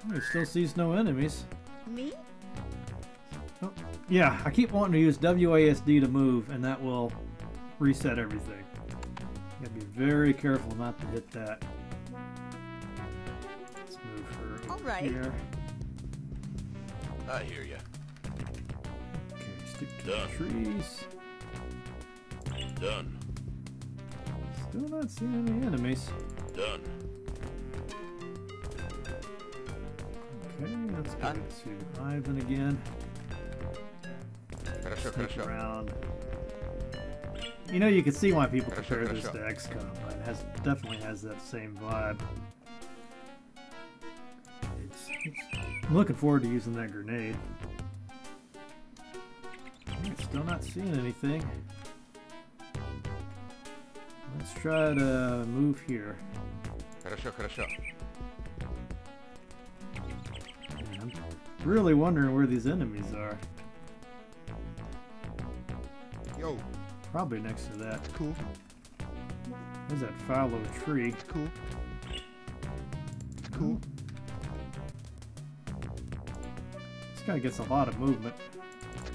Though. He still sees no enemies. Me? Oh, yeah, I keep wanting to use WASD to move, and that will reset everything. You gotta be very careful not to hit that. Let's move her Alright. here. I hear ya. Okay, stick to Done. the trees. Done. Still not seeing any enemies. Done. Okay, let's go Done. to Ivan again. Хорошо, Sneak хорошо. around. You know, you can see why people Хорошо, compare this хорошо. to XCOM. Right? It has definitely has that same vibe. It's, it's, I'm looking forward to using that grenade. Alright, Still not seeing anything. Let's try to move here. Хорошо, хорошо. Really wondering where these enemies are. Yo. Probably next to that. Cool. There's that fallow tree. Cool. Cool. This guy gets a lot of movement.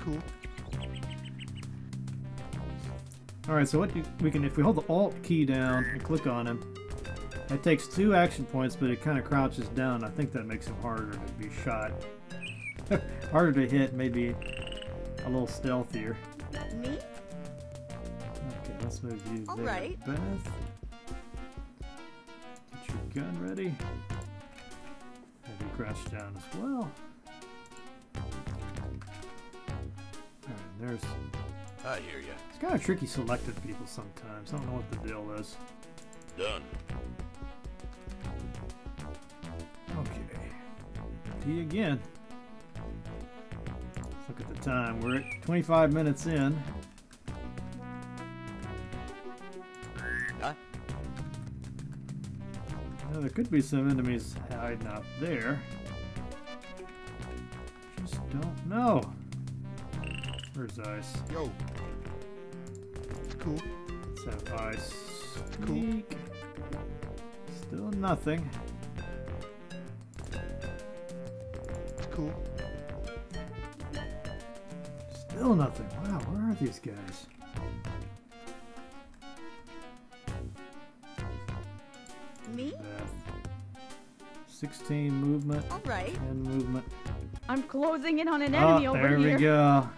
Cool. Alright, so what you, we can, if we hold the Alt key down and click on him, that takes two action points, but it kind of crouches down. I think that makes him harder to be shot. harder to hit, maybe a little stealthier. Me? Okay, let's move you All there, right. Beth. Get your gun ready. Have you crouch down as well. Alright, there's... I hear ya. It's kind of tricky selecting people sometimes. I don't know what the deal is. Done. Okay. T again. Look at the time. We're at 25 minutes in. Huh? Now, there could be some enemies hiding out there. Just don't know. Where's ice? Yo. It's cool. Let's have ice. Cool. Still nothing. It's cool. Still nothing. Wow, where are these guys? Me? Beth. 16 movement. All right. 10 movement. I'm closing in on an ah, enemy oh, over there here. we go.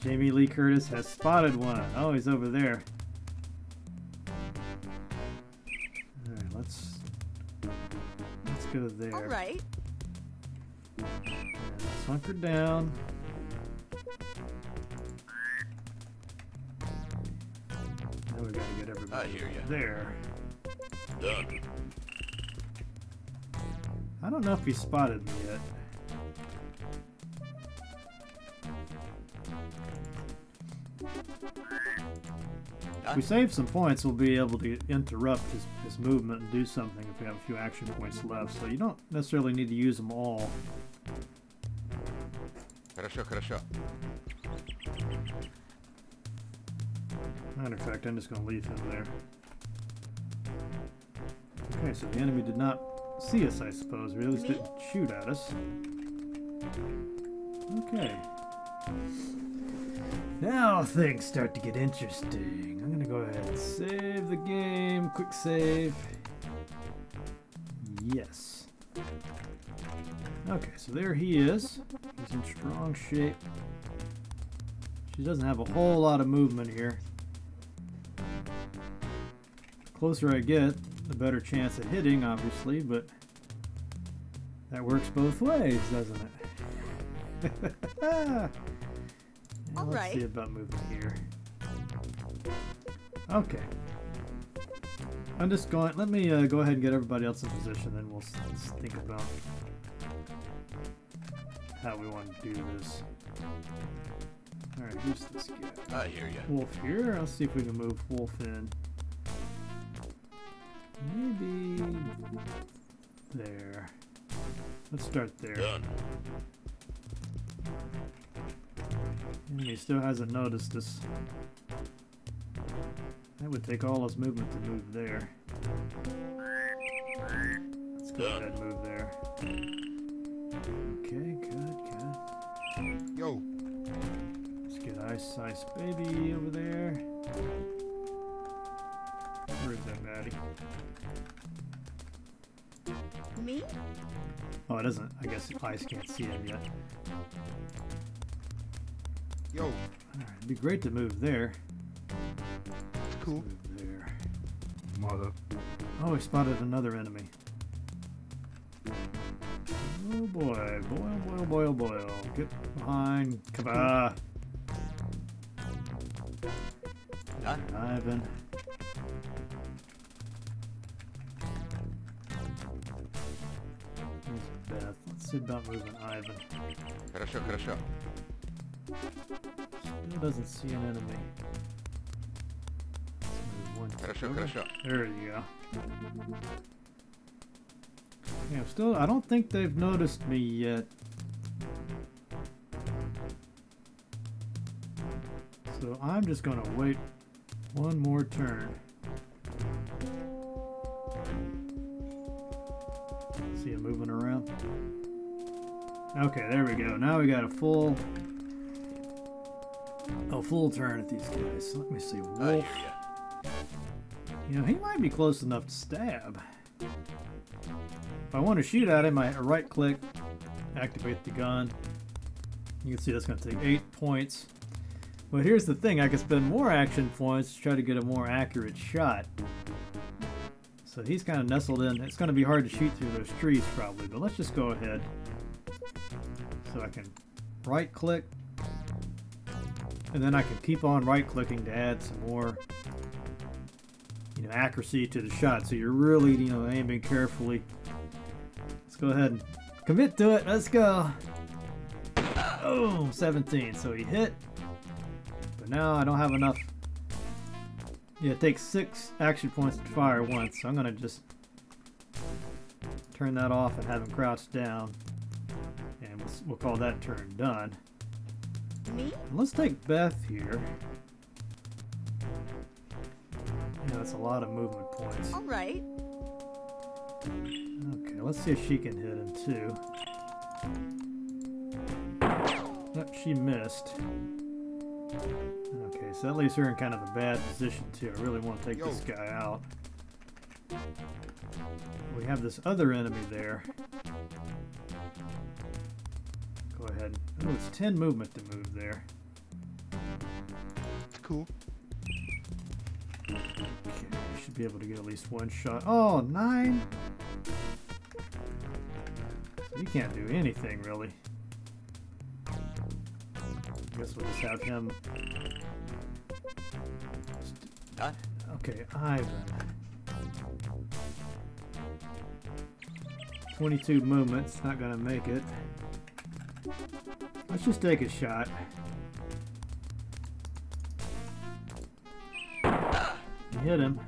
Jamie Lee Curtis has spotted one. Oh, he's over there. Alright, let's let's go there. All right. Let's hunker down. gotta get I everybody hear ya. there. Done. I don't know if he spotted me yet. If we save some points, we'll be able to interrupt his, his movement and do something if we have a few action points left. So you don't necessarily need to use them all. Хорошо, хорошо. Matter of fact, I'm just going to leave him there. Okay, so the enemy did not see us, I suppose, or at least didn't shoot at us. Okay. Now things start to get interesting. I'm gonna go ahead and save the game. Quick save. Yes. Okay, so there he is. He's in strong shape. She doesn't have a whole lot of movement here. The closer I get, the better chance at hitting, obviously, but that works both ways, doesn't it? Yeah, All let's right. see about moving here. Okay. I'm just going. Let me uh, go ahead and get everybody else in position, then we'll s- s- think about how we want to do this. All right, who's this guy? I hear ya. Wolf here. I'll see if we can move Wolf in. Maybe there. Let's start there. Done. Enemy still hasn't noticed us. That would take all his movement to move there. Let's go ahead and move there. Okay, good, good. Yo. Let's get Ice Ice Baby over there. Where is Maddie? Me? Oh, it doesn't. I guess eyes can't see him yet. Yo. Alright, it'd be great to move there. It's cool. Move there. Mother. Oh, we spotted another enemy. Oh boy, boil, boil, boil, boil. Get behind. Kava. Huh? Ivan. There's Beth. Let's see about moving Ivan. Хорошо, хорошо. Still doesn't see an enemy. Let's move one Хорошо, over. хорошо. There you go. Yeah, I'm still. I don't think they've noticed me yet. So I'm just gonna wait one more turn. Okay, there we go. Now we got a full a full turn at these guys. Let me see. Wolf. ya. You know, he might be close enough to stab. If I want to shoot at him, I right click, activate the gun. You can see that's going to take 8 points. But here's the thing, I can spend more action points to try to get a more accurate shot. So he's kind of nestled in. It's going to be hard to shoot through those trees probably, but let's just go ahead. So I can right click, and then I can keep on right clicking to add some more you know, accuracy to the shot. So you're really, you know, aiming carefully. Let's go ahead and commit to it. Let's go. Oh, 17. So he hit. But now I don't have enough. Yeah, it takes six action points to fire once. So I'm going to just turn that off and have him crouch down. And we'll, we'll call that turn done. Me? Let's take Beth here. Yeah, that's a lot of movement points. All right. Okay, let's see if she can hit him too. Nope, she missed. Okay, so that leaves her in kind of a bad position too. I really want to take this guy out. We have this other enemy there. Go ahead. Oh, it's 10 movement to move there. It's cool. Okay, we should be able to get at least one shot. Oh, nine! You can't do anything, really. Guess we'll just have him... Done. Okay, Ivan. 22 movements, not gonna make it. Let's just take a shot. Hit him.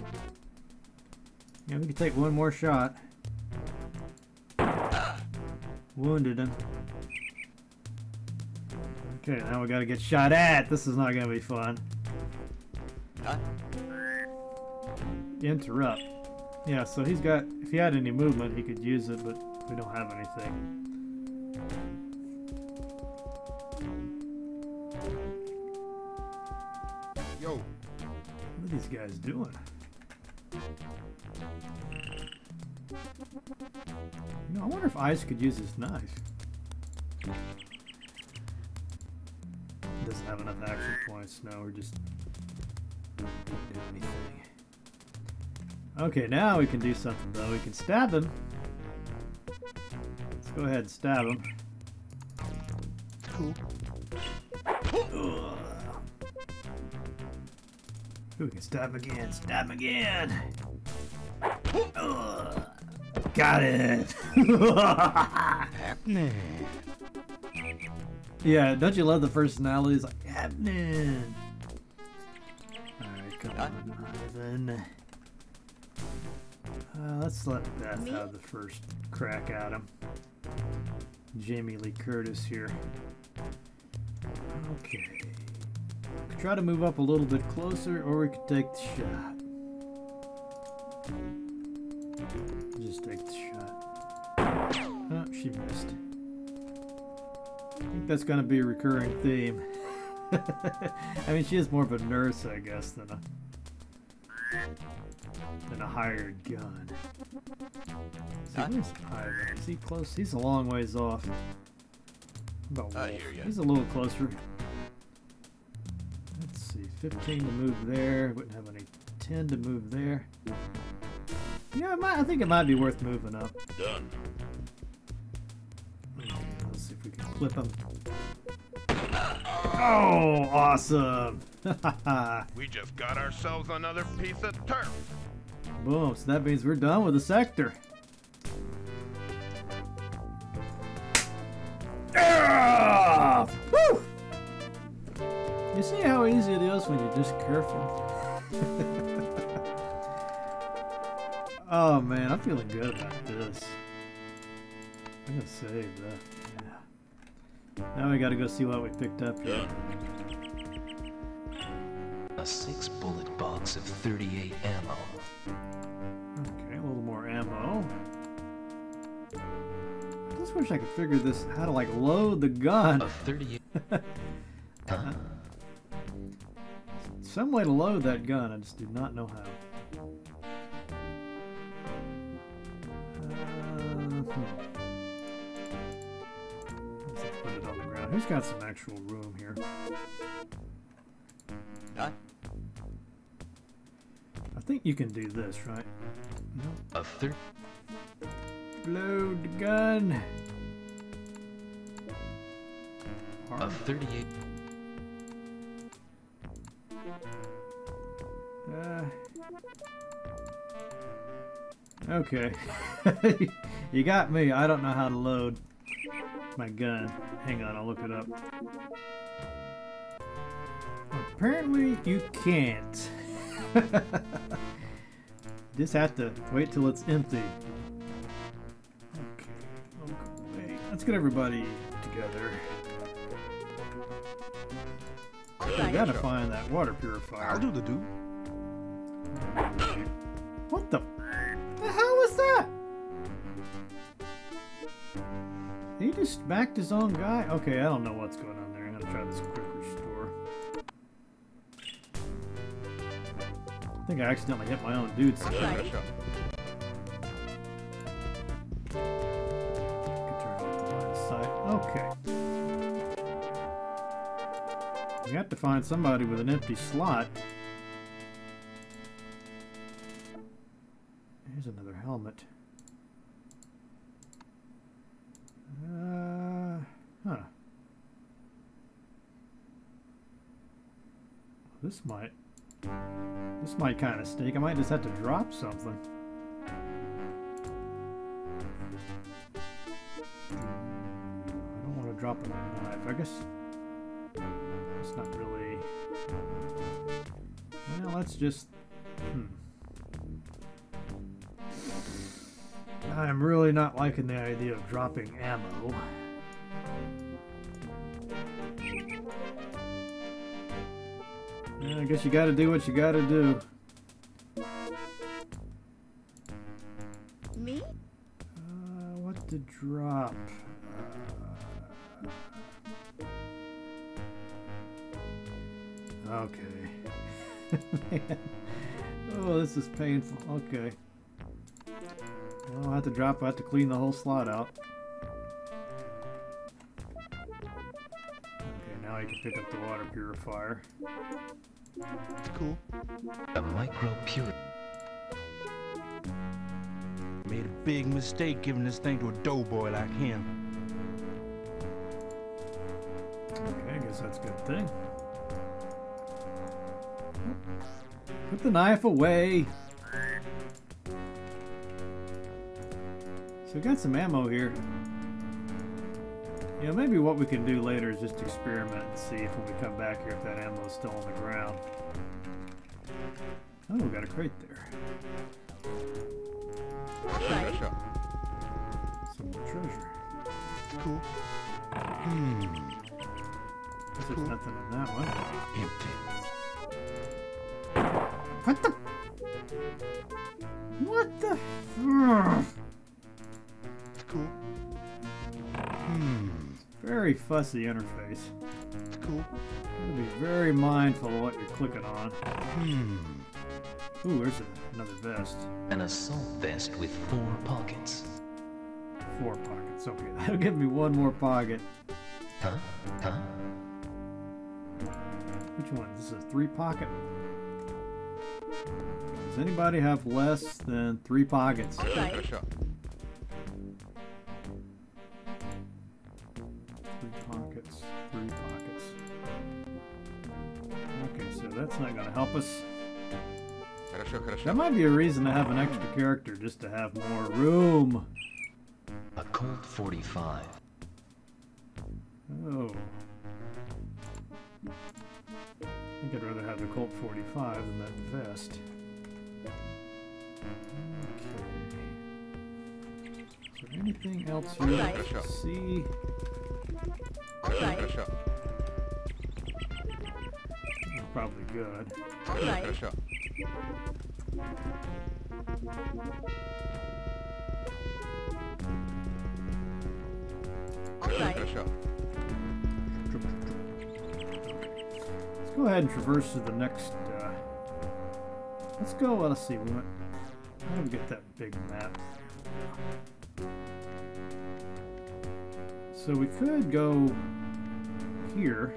Yeah, we can take one more shot. Wounded him. Okay, now we gotta get shot at. This is not gonna be fun. Interrupt. Yeah, so he's got, if he had any movement, he could use it, but we don't have anything. These guys doing? You know, I wonder if Ice could use this knife. Doesn't have enough action points. No, we're just don't do anything. Okay, now we can do something though. We can stab him. Let's go ahead and stab him. cool. Ooh, we can stab him again. Stab him again. Ugh. Got it. Happening. yeah, don't you love the personalities? Like happening. All right, come on, Ivan. Uh, let's let Beth Me? have the first crack at him. Jamie Lee Curtis here. Okay. Could try to move up a little bit closer, or we could take the shot. Just take the shot. Oh, she missed. I think that's going to be a recurring theme. I mean, she is more of a nurse, I guess, than a than a hired gun. See, where's Ivan? Is he close? He's a long ways off. About uh, hear ya. He's a little closer. Let's see, 15 to move there. Wouldn't have any 10 to move there. Yeah, I, might, I think it might be worth moving up. Done. Let's see if we can clip him. Oh, awesome! We just got ourselves another piece of turf. Boom, so that means we're done with the sector. See how easy it is when you're just careful? oh man, I'm feeling good about this. I'm gonna save that. Yeah. Now we gotta go see what we picked up here. A six bullet box of 38 ammo. Okay, a little more ammo. I just wish I could figure this how to like load the gun. A 38. huh? Some way to load that gun. I just do not know how. Uh, hmm. Put it on the ground. Who's got some actual room here? Done. I think you can do this, right? No. A third. Load the gun. A 38. Uh, okay. you got me. I don't know how to load my gun. Hang on, I'll look it up. Apparently, you can't. Just have to wait till it's empty. Okay. okay. Let's get everybody together. We gotta find that water purifier. I'll do the do. What the? The hell was that? He just backed his own guy? Okay, I don't know what's going on there. I'm gonna try this quick restore. I think I accidentally hit my own dude. So right. Okay. We have to find somebody with an empty slot. Helmet. Uh, huh. This might. This might kind of stink. I might just have to drop something. I don't want to drop a knife. I guess it's not really. Well, let's just. Hmm. I'm really not liking the idea of dropping ammo. Yeah, I guess you gotta do what you gotta do. Me? Uh, what to drop? Uh, okay. Oh, this is painful. Okay. Well, I'll have to drop. I have to clean the whole slot out. Okay, now I can pick up the water purifier. It's cool. A micro pure. Made a big mistake giving this thing to a doughboy like him. Okay, I guess that's a good thing. Put the knife away. So we got some ammo here. You know, maybe what we can do later is just experiment and see if when we come back here if that ammo is still on the ground. Oh, we got a crate there. Right. Some more treasure. Cool. Hmm. Guess there's cool. nothing in that one. Empty. What the fuss the interface. It's cool. Gotta be very mindful of what you're clicking on. Hmm. Ooh, there's a, another vest. An assault vest with four pockets. Four pockets, okay. That'll give me one more pocket. Huh? Huh? Which one? This is a three pocket? Does anybody have less than three pockets? Okay. help us? That might be a reason to have an extra character, just to have more room. A Colt 45. Oh. I think I'd rather have the Colt 45 than that vest. Okay. Is there anything else here? Right. See? Right probably good. Хорошо, хорошо. Хорошо, хорошо. Let's go ahead and traverse to the next uh, Let's go. Well, let's see. We went. How do we get that big map? So we could go here.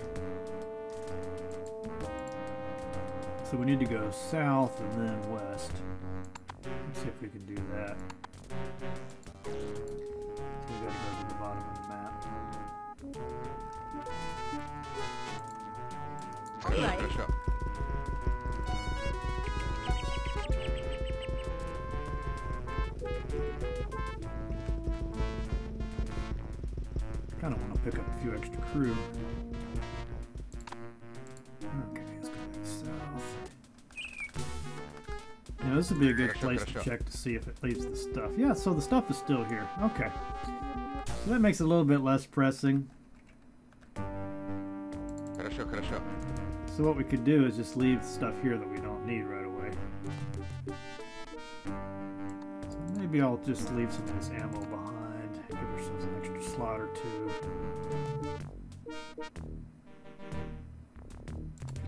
So we need to go south and then west. Let's see if we can do that. So we gotta go to the bottom of the map. Alright. Kinda wanna pick up a few extra crew. Now, this would be a good place to check to see if it leaves the stuff. Yeah, so the stuff is still here. Okay. So that makes it a little bit less pressing. So what we could do is just leave stuff here that we don't need right away. So maybe I'll just leave some of this ammo behind. Give ourselves an extra slot or two.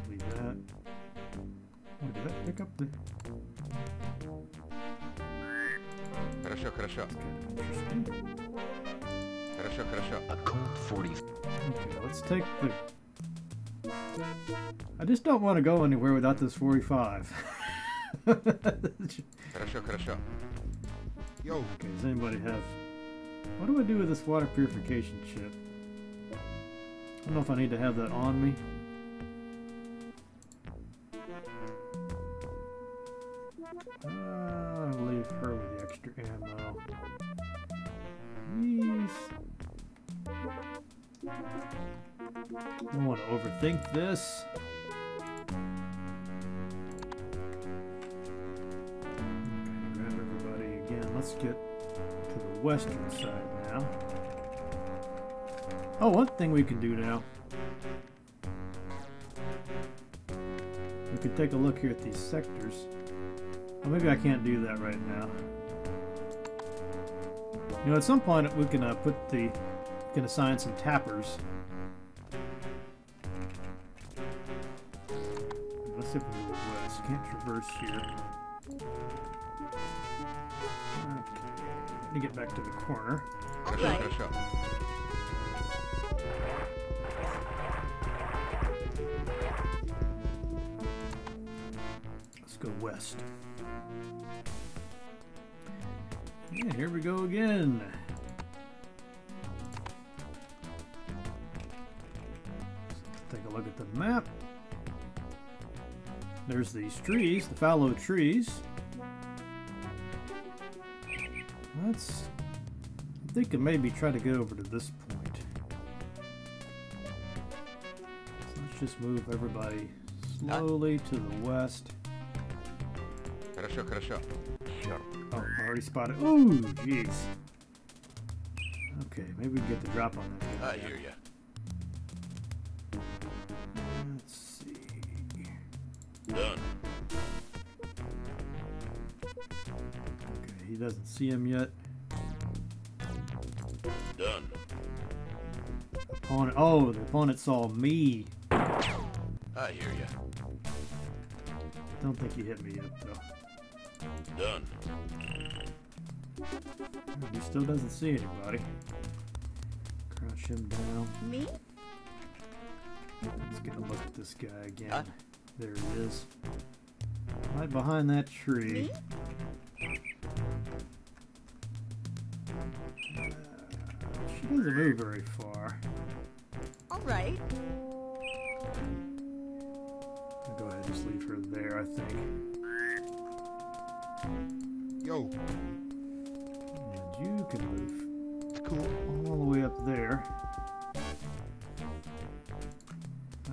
Leave that. Oh, did that pick up the... Хорошо, хорошо. Interesting. Хорошо, хорошо. A Colt 40. Okay, let's take the... I just don't want to go anywhere without this 45. Хорошо, хорошо. Yo. Okay, does anybody have... What do I do with this water purification chip? I don't know if I need to have that on me. Overthink this. Grab everybody again. Let's get to the western side now. Oh, one thing we can do now. We can take a look here at these sectors. Oh, maybe I can't do that right now. You know, at some point we can uh, put the, can assign some tappers. Pacific Northwest. Can't traverse here. Okay. Let me get back to the corner. Pressure, right. pressure. Let's go west. Yeah, here we go again. There's these trees, the fallow trees. Let's. I'm thinking maybe try to get over to this point. So let's just move everybody slowly to the west. Хорошо, хорошо. Oh, I already spotted. Ooh, jeez. Okay, maybe we can get the drop on that. guy. I hear ya. He doesn't see him yet. Done. Opponent. Oh, the opponent saw me. I hear you. Don't think he hit me yet, though. Done. He still doesn't see anybody. Crouch him down. Me? Let's get a look at this guy again. Huh? There he is. Right behind that tree. Uh, doesn't move very far. All right. I'll go ahead and just leave her there, I think. Yo. And you can move cool all the way up there.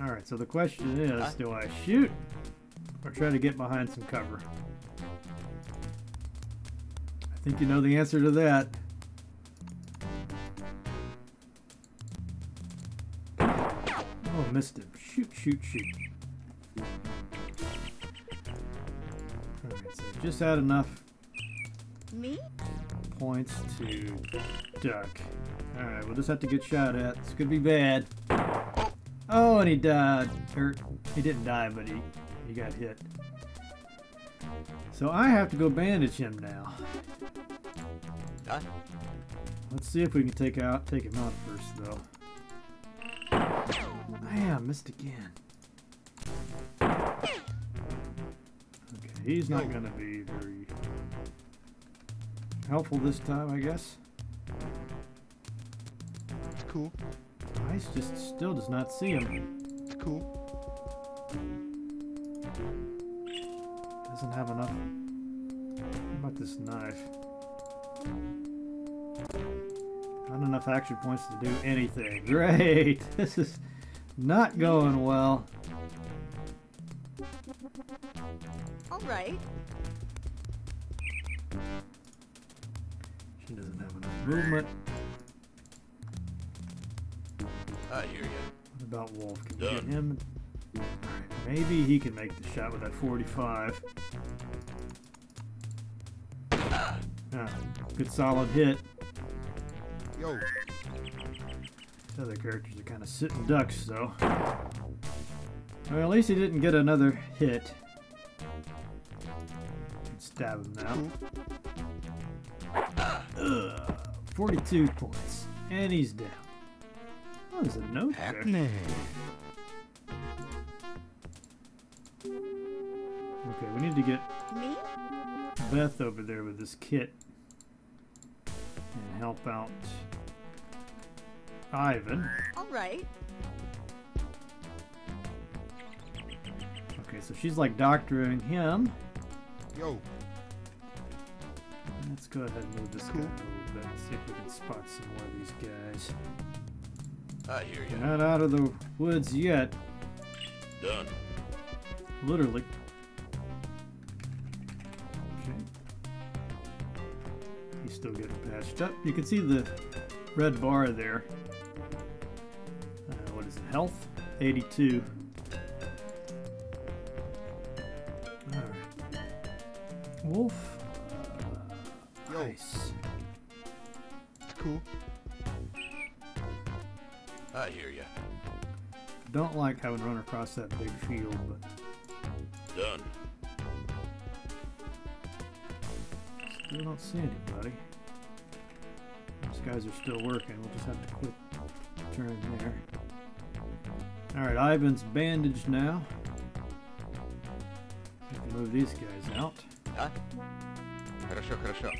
Alright, so the question is, do I shoot or try to get behind some cover? I think you know the answer to that. Missed him. Shoot, shoot, shoot. Alright, so just had enough Me? points to duck. Alright, we'll just have to get shot at. This could be bad. Oh, and he died. Or, he didn't die, but he, he got hit. So I have to go bandage him now. Done. Let's see if we can take out take him out first though. Man, missed again. Okay, he's not gonna be very helpful this time, I guess. It's cool. Ice just still does not see him. It's cool. Doesn't have enough. How about this knife? Not enough action points to do anything. Great! This is not going well. All right. She doesn't have enough movement. I hear you. What about Wolf? Can we get him? Alright, maybe he can make the shot with that 45. Ah, good solid hit. Yo. These other characters are kind of sitting ducks, though. Well, at least he didn't get another hit. Can stab him now. Ugh, 42 points. And he's down. Oh, there's a note there. Okay, we need to get Me? Beth over there with this kit and help out Ivan. All right. Okay, so she's like doctoring him. Yo. Let's go ahead and move this guy a little bit and see if we can spot some more of these guys. Ah, I hear you. They're not out of the woods yet, Done. literally. Okay. He's still getting patched up. You can see the red bar there. 82. Alright. Wolf. Uh, Ice. Cool. I hear ya. Don't like having to run across that big field, but Done. still don't see anybody. Those guys are still working. We'll just have to quit turn there. Alright, Ivan's bandaged now. We can move these guys out. Huh? Хорошо, хорошо.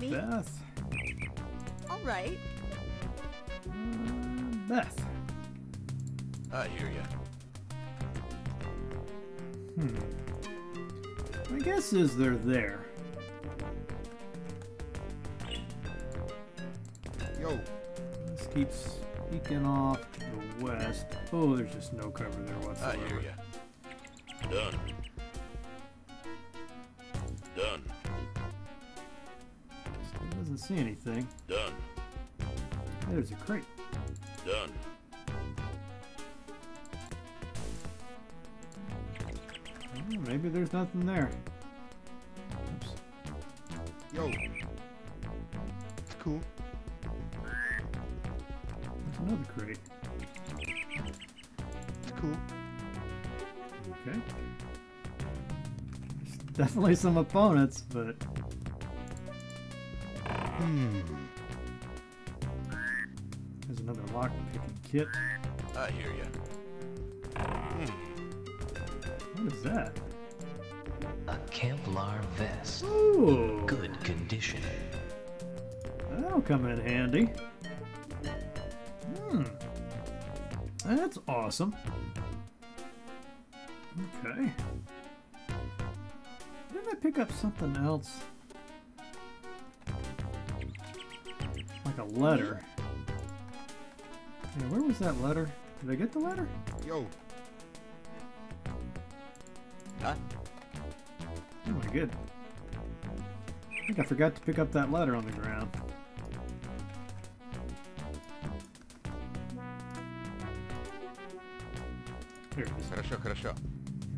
Me? Beth. All right. Uh, Beth. I hear you. Hmm. My guess is they're there. Yo. Keeps peeking off to the west. Oh, there's just no cover there ah, whatsoever. I hear you. Done. Done. Still doesn't see anything. Done. There's a crate. Done. Maybe there's nothing there. Oops. Yo. Definitely some opponents, but Hmm. there's another lock picking kit. I hear you. What is that? A Kevlar vest. Ooh, Good condition. that'll come in handy. Hmm. That's awesome. pick up something else? Like a letter. Yeah, where was that letter? Did I get the letter? Yo. Huh? Oh my good. I think I forgot to pick up that letter on the ground. Here it is. Хорошо, хорошо.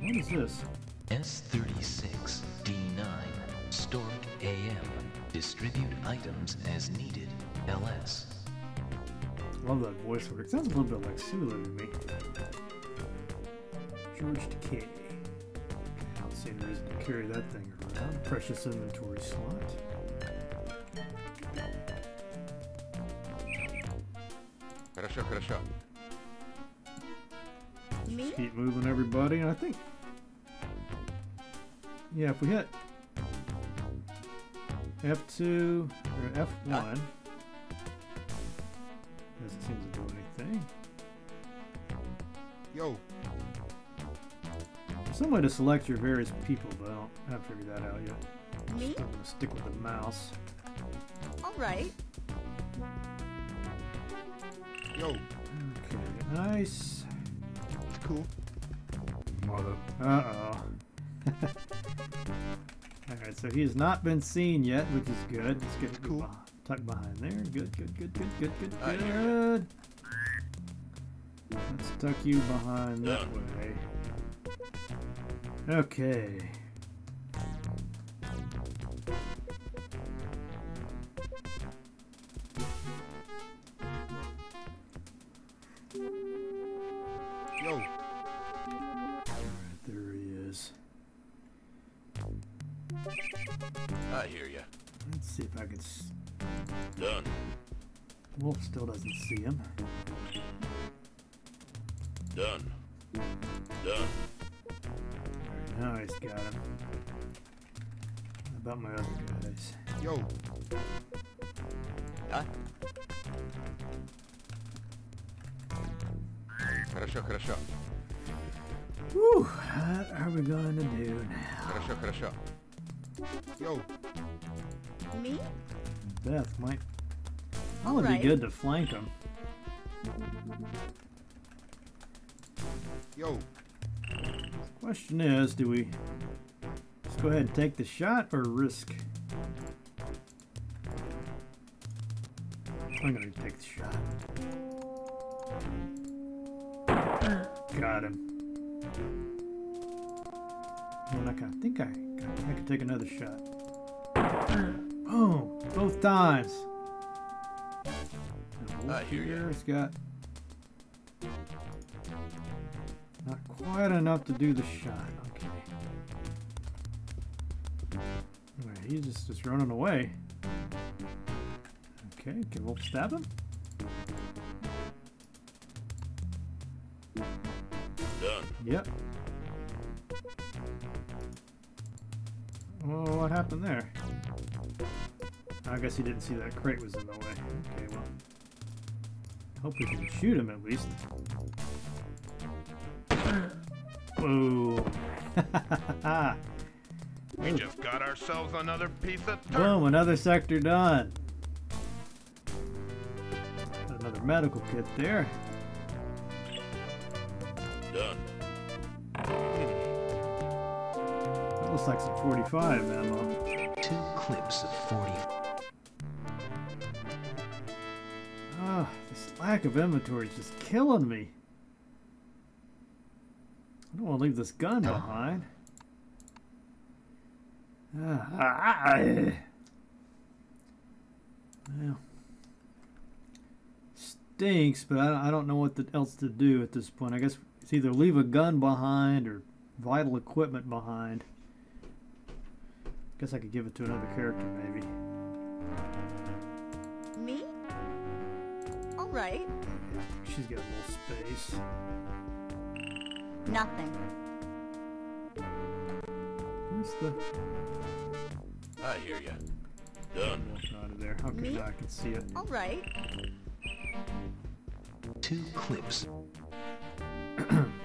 What is this? S36 Distribute items as needed. LS. Love that voice work. It sounds a little bit like Sulu to me. George Takei. Don't see any reason to carry that thing around. Precious inventory slot. Хорошо, хорошо. Just keep moving, everybody. And I think, yeah, if we hit F2 or F1, doesn't seem to do anything. Yo. Some way to select your various people, but I don't haven't figured that out yet. Me? I'm gonna stick with the mouse. Alright. Yo. Okay, nice. Alright, so he has not been seen yet, which is good. Let's get cool. cool. tucked behind there. Good, good, good, good, good, good, uh, I ya. good. Let's tuck you behind that way. Okay. Хорошо, хорошо. Whew, what are we going to do now? Хорошо, хорошо. Yo. Me? Beth might probably Alright. be good to flank him. Yo. Question is, do we just go ahead and take the shot or risk? I'm gonna take the shot. Got him. And I think I, I could take another shot. Boom! Both times. And I Wolf hear ya. here's got not quite enough to do the shot. Okay. Alright, he's just, just running away. Okay, can Wolf stab him? Yep. Oh, what happened there? I guess he didn't see that crate was in the way. Okay, well. Hope we can shoot him at least. Boom. We just got ourselves another piece of turf. Boom, another sector done. Got Another medical kit there. 45 ammo. Two clips of 40. Ah, this lack of inventory is just killing me. I don't want to leave this gun behind. Ah, ah, ah, eh. well, stinks, but I, I don't know what the, else to do at this point. I guess it's either leave a gun behind or vital equipment behind. Guess I could give it to another character, maybe. Me? Alright. She's got a little space. Nothing. Where's the I hear ya. Done. out of there? Okay, Me? now I can see it. Alright. Two clips.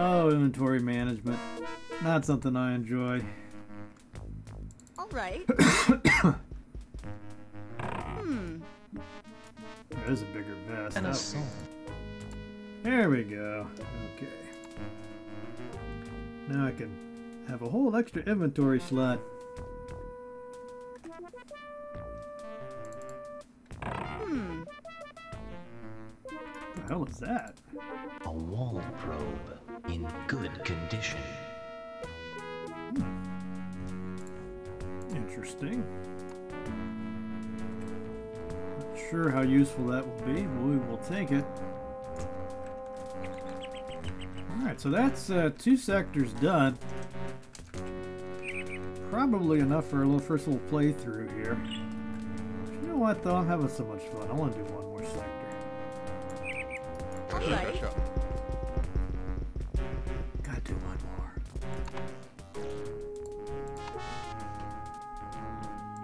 Oh, inventory management. Not something I enjoy. Alright. hmm. There's a bigger vest. An That- There we go. Okay. Now I can have a whole extra inventory slot. Hmm. What the hell is that? A wall probe in good condition. Interesting. Not sure how useful that will be, but we will take it. Alright, so that's uh, two sectors done. Probably enough for a little first little playthrough here. But you know what though, I'm having so much fun. I want to do one more sector. Alright.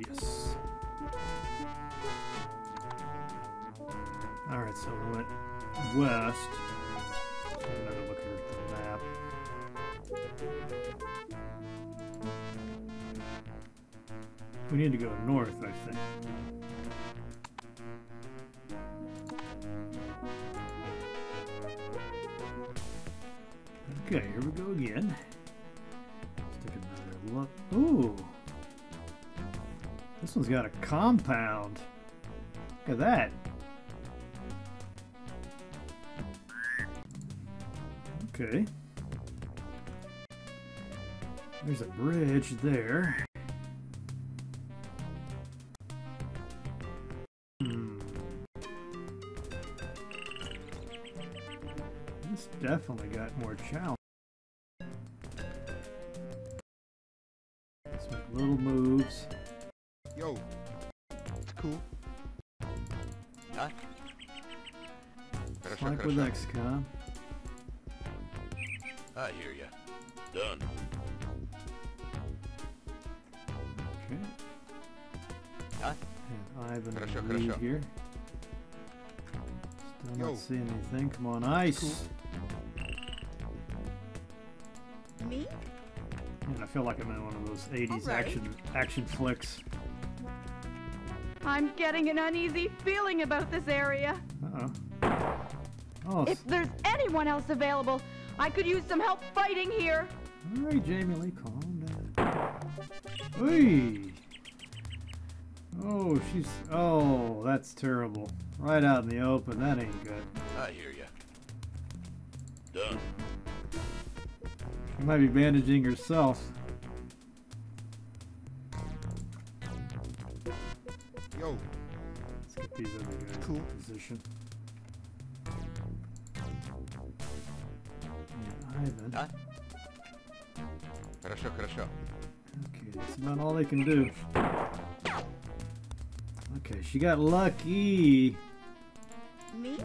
Yes. Alright, so we went west. Another look at the map. We need to go north, I think. Okay, here we go again. Ooh! This one's got a compound. Look at that. Okay. There's a bridge there. Hmm. This definitely got more challenge. Still Yo. not seeing anything. Come on, ice. Me? Man, I feel like I'm in one of those 80s Alright. action action flicks. I'm getting an uneasy feeling about this area. Uh-oh. Oh, If there's anyone else available, I could use some help fighting here. all right, Jamie Lee, calm down. Hey. Oh, she's. Oh, that's terrible. Right out in the open. That ain't good. I hear ya. Done. She might be bandaging herself. Yo. Let's get these other guys Cool. in position. And Ivan. Да? Хорошо, хорошо. Okay, that's about all they can do. Okay, she got lucky. Me?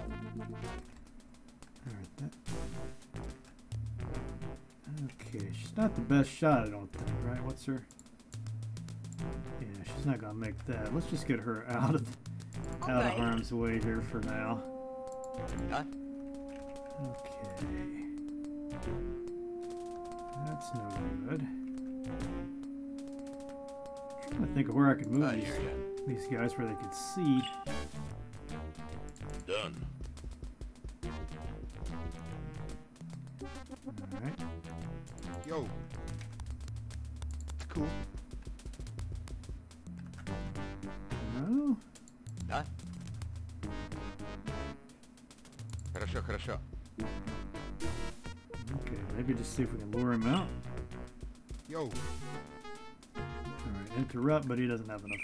Okay, she's not the best shot, I don't think, right? What's her? Yeah, she's not gonna make that. Let's just get her out of out of harm's way here for now. Okay. That's no good. trying to think of where I could move I these these guys where they could see. Done. Alright. Yo. It's cool. No? Да? Хорошо, хорошо. Okay, maybe just see if we can lure him out. Yo. Alright, interrupt, but he doesn't have enough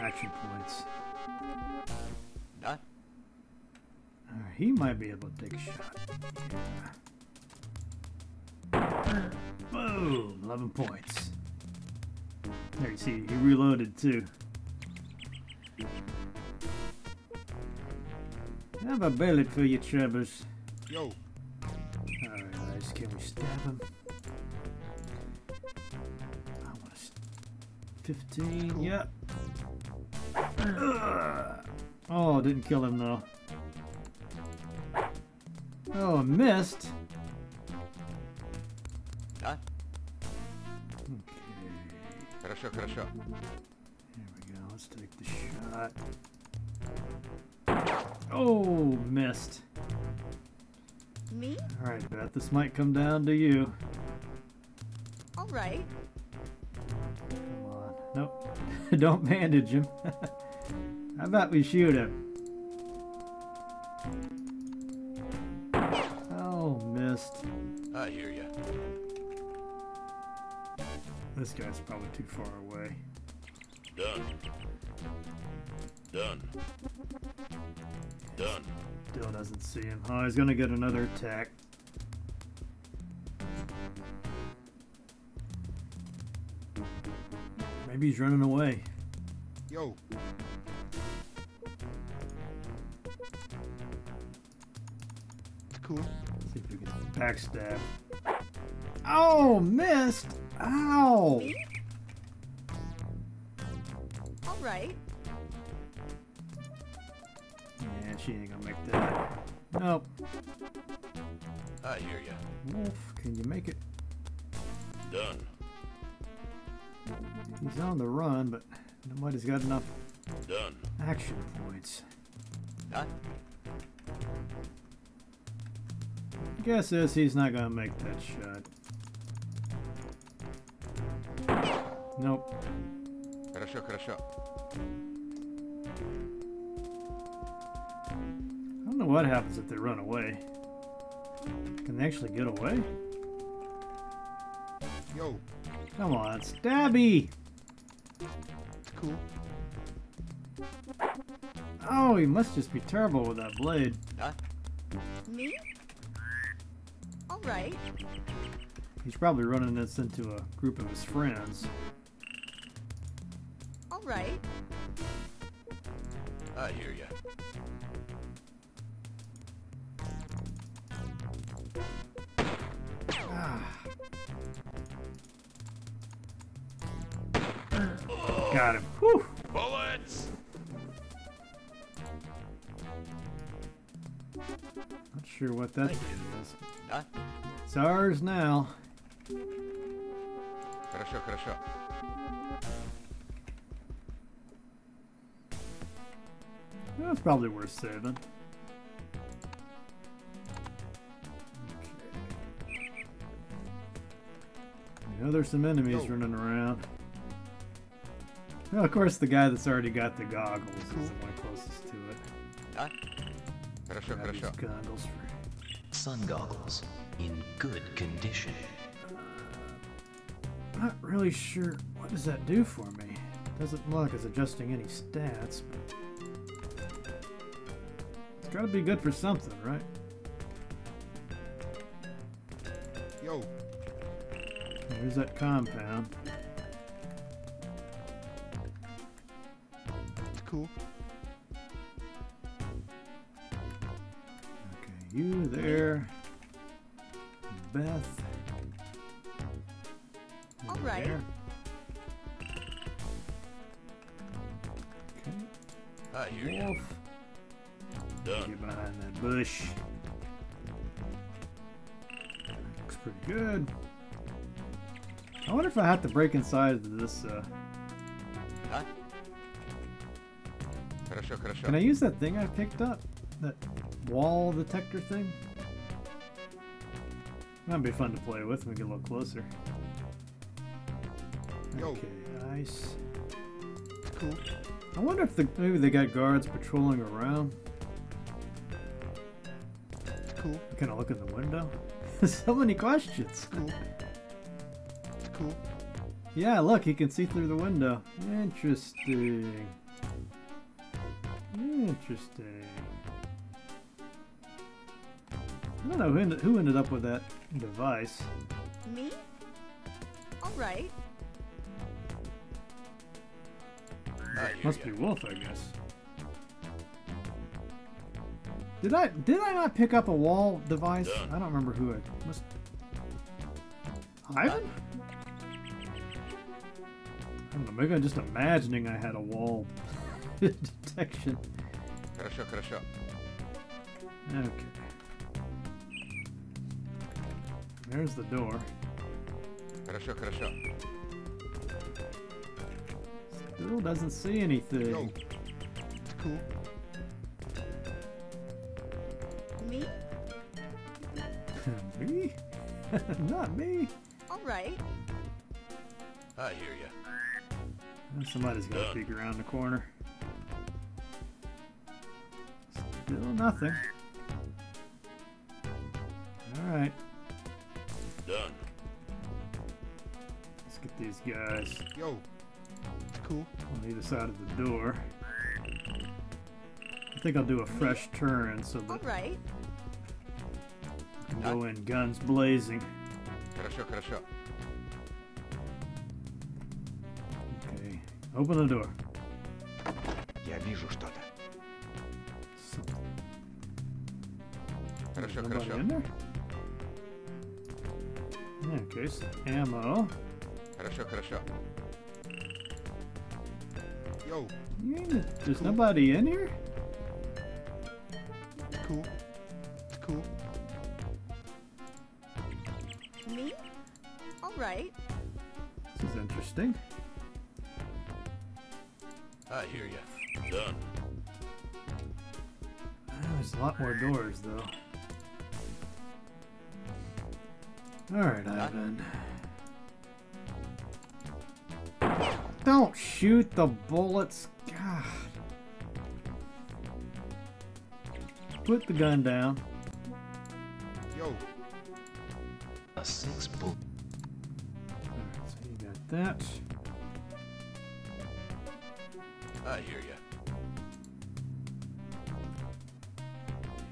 action points. Да? Alright, he might be able to take a shot. Yeah. Boom! 11 points. There you see, he reloaded too. Have a bullet for you, Trevor's. Yo. Alright, guys, can we stab him? I want to. 15, yep. Oh, didn't kill him though. Oh, missed. Да? Хорошо, хорошо. Here we go. Let's take the shot. Oh, missed. Me? All right, Beth. This might come down to you. All right. Come on. Nope. Don't bandage him. How about we shoot him? Oh, missed. I hear ya. This guy's probably too far away. Done. Done. Done. Still doesn't see him. Oh, he's gonna get another attack. Maybe he's running away. Yo. Backstab. Oh, missed! Ow! All right. Yeah, she ain't gonna make that. Nope. I hear ya. Wolf, can you make it? Done. He's on the run, but nobody's got enough Done. action points. Done. Guess is he's not gonna make that shot. Nope. Хорошо, хорошо. I don't know what happens if they run away. Can they actually get away? Yo. Come on, Stabby! It's cool. Oh, he must just be terrible with that blade. Huh? Me? All right. He's probably running this into a group of his friends. All right. I hear ya. Ah. Got him. Whew. Bullets! Not sure what that thing is. Huh? It's ours now. Хорошо, хорошо. That's probably worth saving. I know there's some enemies running around. Well, of course, the guy that's already got the goggles is the one closest to it. Huh? Хорошо, Grab these хорошо. goggles for Sun goggles in good condition. Not really sure. What does that do for me? Doesn't look like it's adjusting any stats, but it's gotta be good for something, right? Yo. There's that compound. It's cool. you there, Beth. All right. There. Okay. Hi, you. Wolf. Done. Get behind that bush. Looks pretty good. I wonder if I have to break inside this. Uh... Huh? Can I use that thing I picked up? Wall detector thing? That'd be fun to play with when we get a little closer. Okay, nice. Cool. I wonder if the, maybe they got guards patrolling around. Cool. Can I look in the window? so many questions. Cool. Cool. Yeah, look, he can see through the window. Interesting. Interesting. I don't know who ended, who ended up with that device. Me? All right. I hear Must ya. be Wolf, I guess. Did I did I not pick up a wall device? Done. I don't remember who I must. Ivan? I don't know. Maybe I'm just imagining I had a wall detection. Хорошо, хорошо. Okay. There's the door. Хорошо, хорошо. Still doesn't see anything. Yo. It's cool. Me? me? Not me. All right. I hear ya. Somebody's got to Done. peek around the corner. Still nothing. Alright, Done. let's get these guys Yo. It's cool. on either side of the door. think I'll do a fresh turn so All that right. I can go in guns blazing. Хорошо, хорошо. Okay. Open the door. Я вижу что-то. Хорошо, Nobody хорошо. in there? Okay, so ammo. Хорошо, хорошо. Yo, You ain't- There's nobody in here? it's cool. It's cool. Me? All right. This is interesting. I hear ya. Done. Ah, There's a lot more doors, though. Alright, Ivan. Shoot the bullets. God. Put the gun down. Yo, A six bull. Alright, so you got that. I hear ya.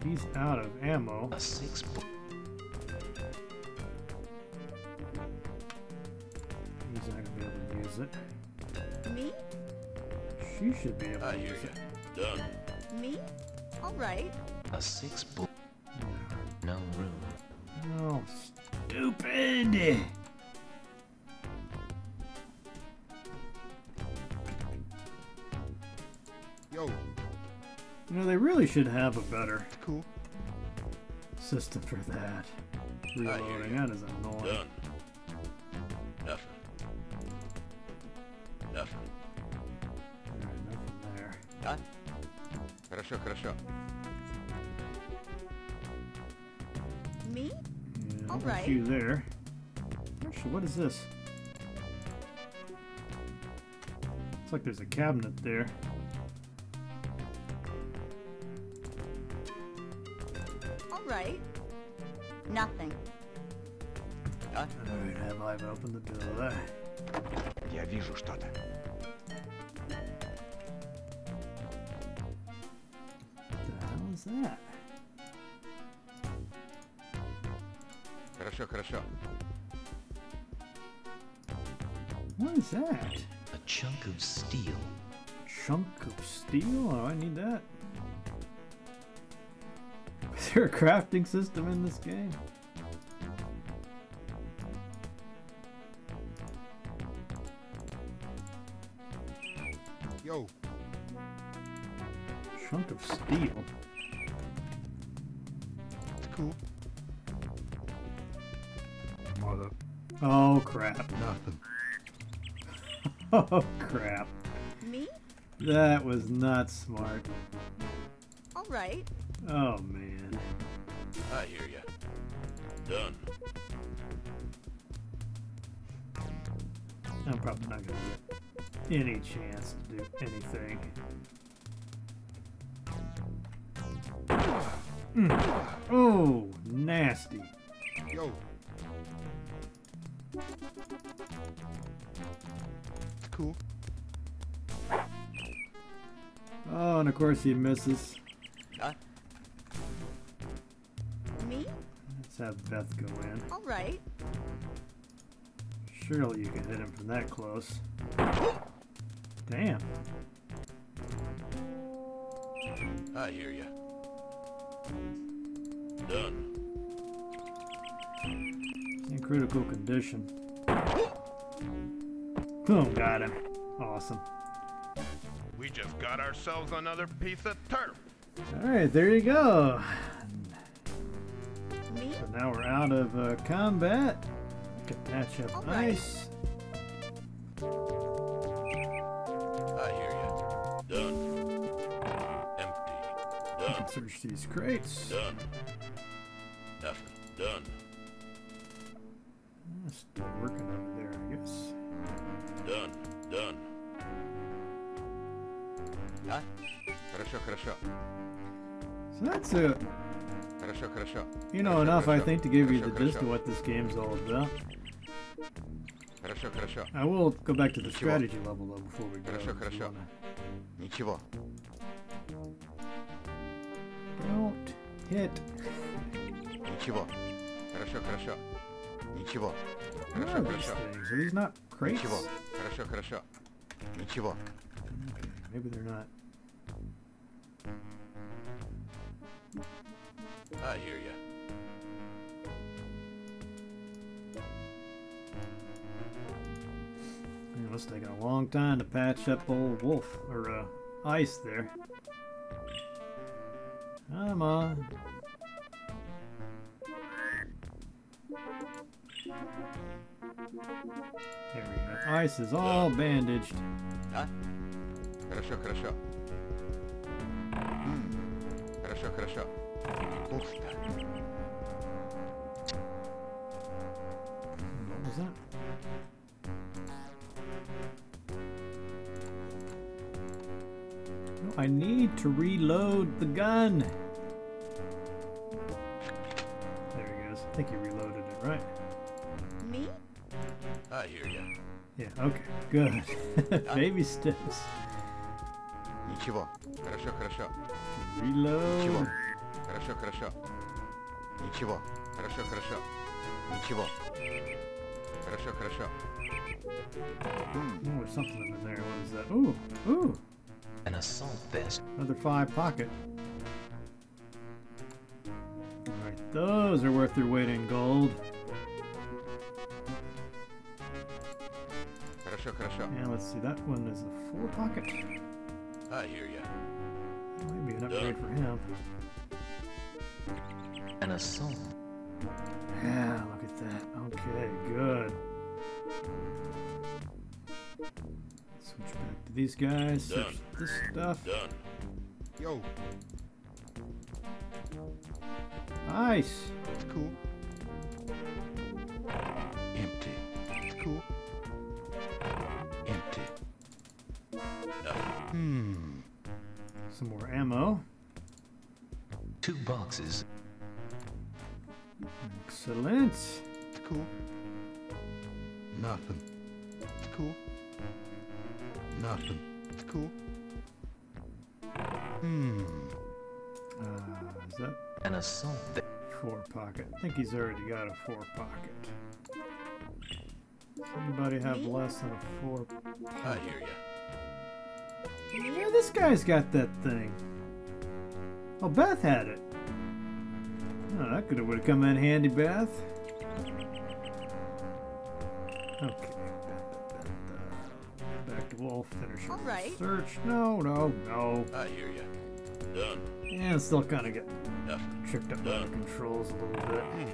He's out of ammo. A six bull. Should be able I to hear use ya. it. Done. Me? All right. A six bull. No room. Oh, stupid! yo, You know, they really should have a better cool. system for that. Ah, Reloading, that is annoying. Done. is this? Looks like there's a cabinet there. All right. Nothing. Alright, have Ivan open the door. Я вижу что-то. That? A chunk of steel. Chunk of steel? Oh, I need that. Is there a crafting system in this game? Oh crap. Me? That was not smart. All right. Oh man. I hear ya. Done. I'm probably not gonna get any chance to do anything. Mm. Oh, nasty. Yo, it's cool. Oh, and of course he misses. Huh? Me? Let's have Beth go in. All right. Surely you can hit him from that close. Damn. I hear ya. Done. In critical condition. Boom, got him. Awesome. We just got ourselves another piece of turf. Alright, there you go. Me? So now we're out of uh, combat. Can patch up All right. ice. I hear you. Done. Empty. You Done. can search these crates. Done. Nothing. Done. Still working over there, I guess. Done. Done. Хорошо, хорошо. So that's it. Хорошо, хорошо. You know Хорошо, enough, I хорошо. think, to give you Хорошо, the gist хорошо. of what this game's all about. Хорошо, хорошо. I will go back to the Ничего. strategy level though before we go. Хорошо, if you хорошо. wanna- Ничего. hit. Ничего. Хорошо, хорошо. Ничего. What Хорошо, are these хорошо. things? Are these not crates? Ничего. Хорошо, хорошо. Ничего. Maybe they're not. I hear ya. You know, it's taking a long time to patch up old wolf or uh, ice there. Come on. There we go. Ice is all bandaged. А? Хорошо, хорошо. М, Хорошо, хорошо. Пусто. What was that? No, I need to reload the gun. There he goes. I think he reloaded Yeah, okay, good. Baby steps. Ничего. Хорошо, хорошо. Reload. Ничего. Хорошо, хорошо. Ничего. Хорошо, хорошо. Ничего. Хорошо, хорошо. Oh, there's something in there. What is that? Ooh, ooh. An assault vest. Another five pocket. Alright, those are worth their weight in gold. Yeah, uh, let's see. That one is a four pocket. I hear ya. Might be an upgrade for him. An assault. Yeah, look at that. Okay, good. Switch back to these guys. Done. This stuff. Done. Yo. Nice. That's cool. Hmm. Some more ammo. Two boxes. Excellent. It's cool. Nothing. It's cool. Nothing. It's cool. Hmm. Uh, is that An assault vest. four pocket? I think he's already got a four pocket. Does anybody have less than a four? I hear ya. Yeah, this guy's got that thing. Oh, Beth had it. Oh, that could have would have come in handy, Beth. Okay. Back to Wolf. Finish your All right. search. No, no, no. I hear you. Done. Yeah, it's still kind of get Nothing. tricked up by the controls a little bit. Hmm.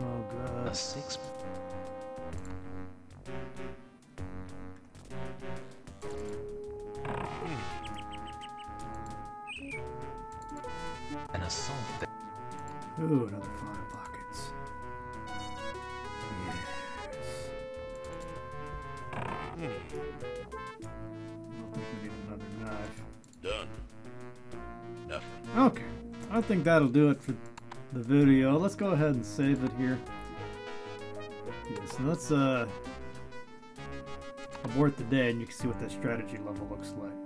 Some ammo, A six. Ooh, another five pockets. Yes. I don't think we need another knife. Done. Nothing. Okay, I think that'll do it for the video. Let's go ahead and save it here. Yes, let's uh abort the day, and you can see what that strategy level looks like.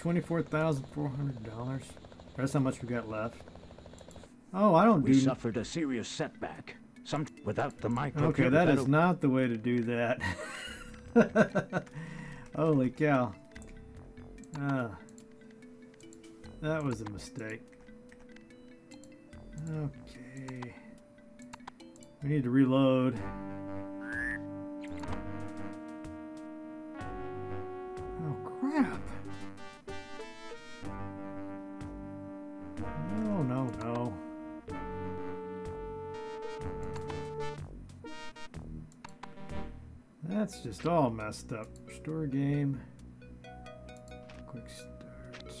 $24,400. That's how much we got left. Oh, I don't we do... We suffered a serious setback. Some without the micro. Okay, that is not the way to do that. Holy cow. Uh, that was a mistake. Okay. We need to reload. Just all messed up. Restore game. Quick start.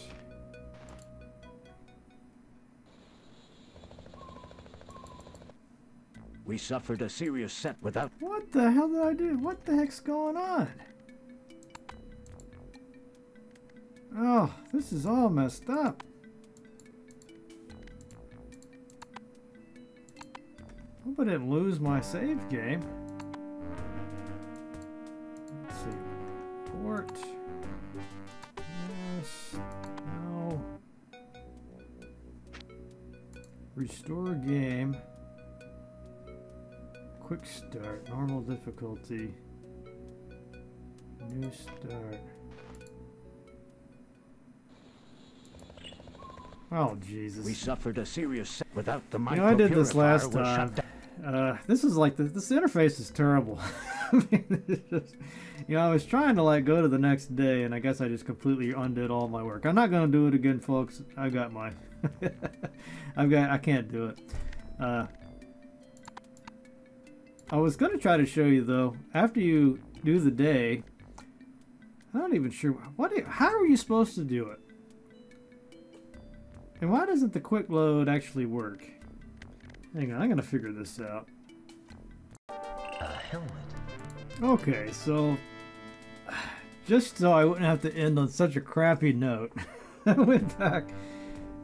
We suffered a serious set without... What the hell did I do? What the heck's going on? Oh, this is all messed up. Hope I didn't lose my save game. Restore game. Quick start. Normal difficulty. New start. Oh Jesus! We suffered a serious set without the You know, I did this last time. Uh, this is like the, this interface is terrible. I mean, just- you know, I was trying to like go to the next day, and I guess I just completely undid all my work. I'm not gonna do it again, folks. I got my, I've got, I can't do it. Uh, I was gonna try to show you though. After you do the day, I'm not even sure what. How are you supposed to do it? And why doesn't the quick load actually work? Hang on, I'm gonna figure this out. A helmet. Okay, so just so I wouldn't have to end on such a crappy note, I went back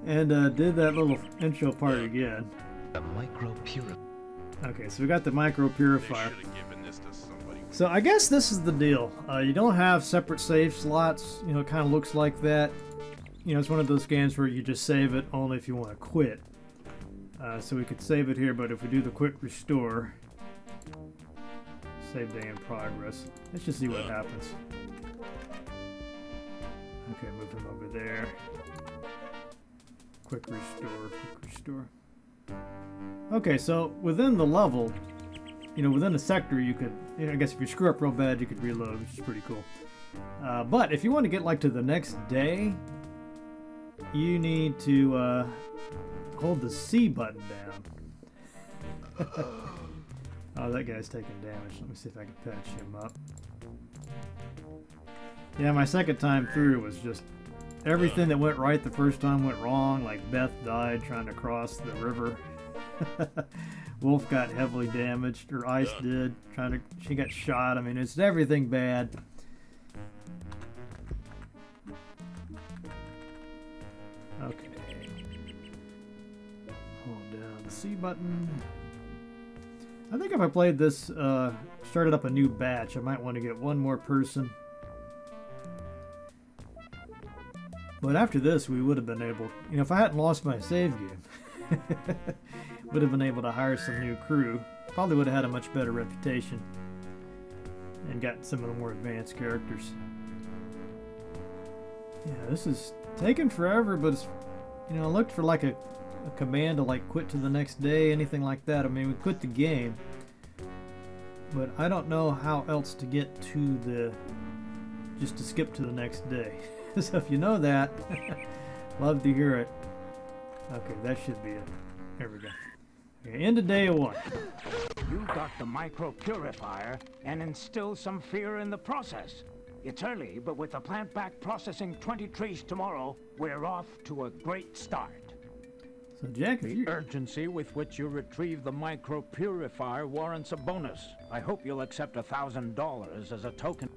and uh, did that little intro part again. The micro purifier. Okay, so we got the micro purifier. So I guess this is the deal. Uh, you don't have separate save slots. You know, it kind of looks like that. You know, it's one of those games where you just save it only if you want to quit. Uh, so we could save it here, but if we do the quick restore, save day in progress. Let's just see what happens. Okay, move him over there. Quick restore, quick restore. Okay, so within the level, you know, within a sector, you could, you know, I guess if you screw up real bad, you could reload, which is pretty cool. Uh, but if you want to get like to the next day, you need to uh, hold the C button down. oh, that guy's taking damage. Let me see if I can patch him up. Yeah, my second time through was just everything that went right the first time went wrong. Like Beth died trying to cross the river. Wolf got heavily damaged, or Ice did. Trying to, she got shot. I mean, it's everything bad. Okay. Hold down the C button. I think if I played this, uh, started up a new batch, I might want to get one more person. But after this, we would have been able, you know, if I hadn't lost my save game, would have been able to hire some new crew. Probably would have had a much better reputation and got some of the more advanced characters. Yeah, this is taking forever, but it's, you know, I looked for like a, a command to like quit to the next day, anything like that. I mean, we quit the game, but I don't know how else to get to the, just to skip to the next day. so if you know that, love to hear it. Okay, that should be it. There we go. Okay, end of day one. You got the micro purifier and instill some fear in the process. It's early, but with the plant back processing 20 trees tomorrow, we're off to a great start. So Jack, if The urgency with which you retrieve the micro purifier warrants a bonus. I hope you'll accept a thousand dollars as a token.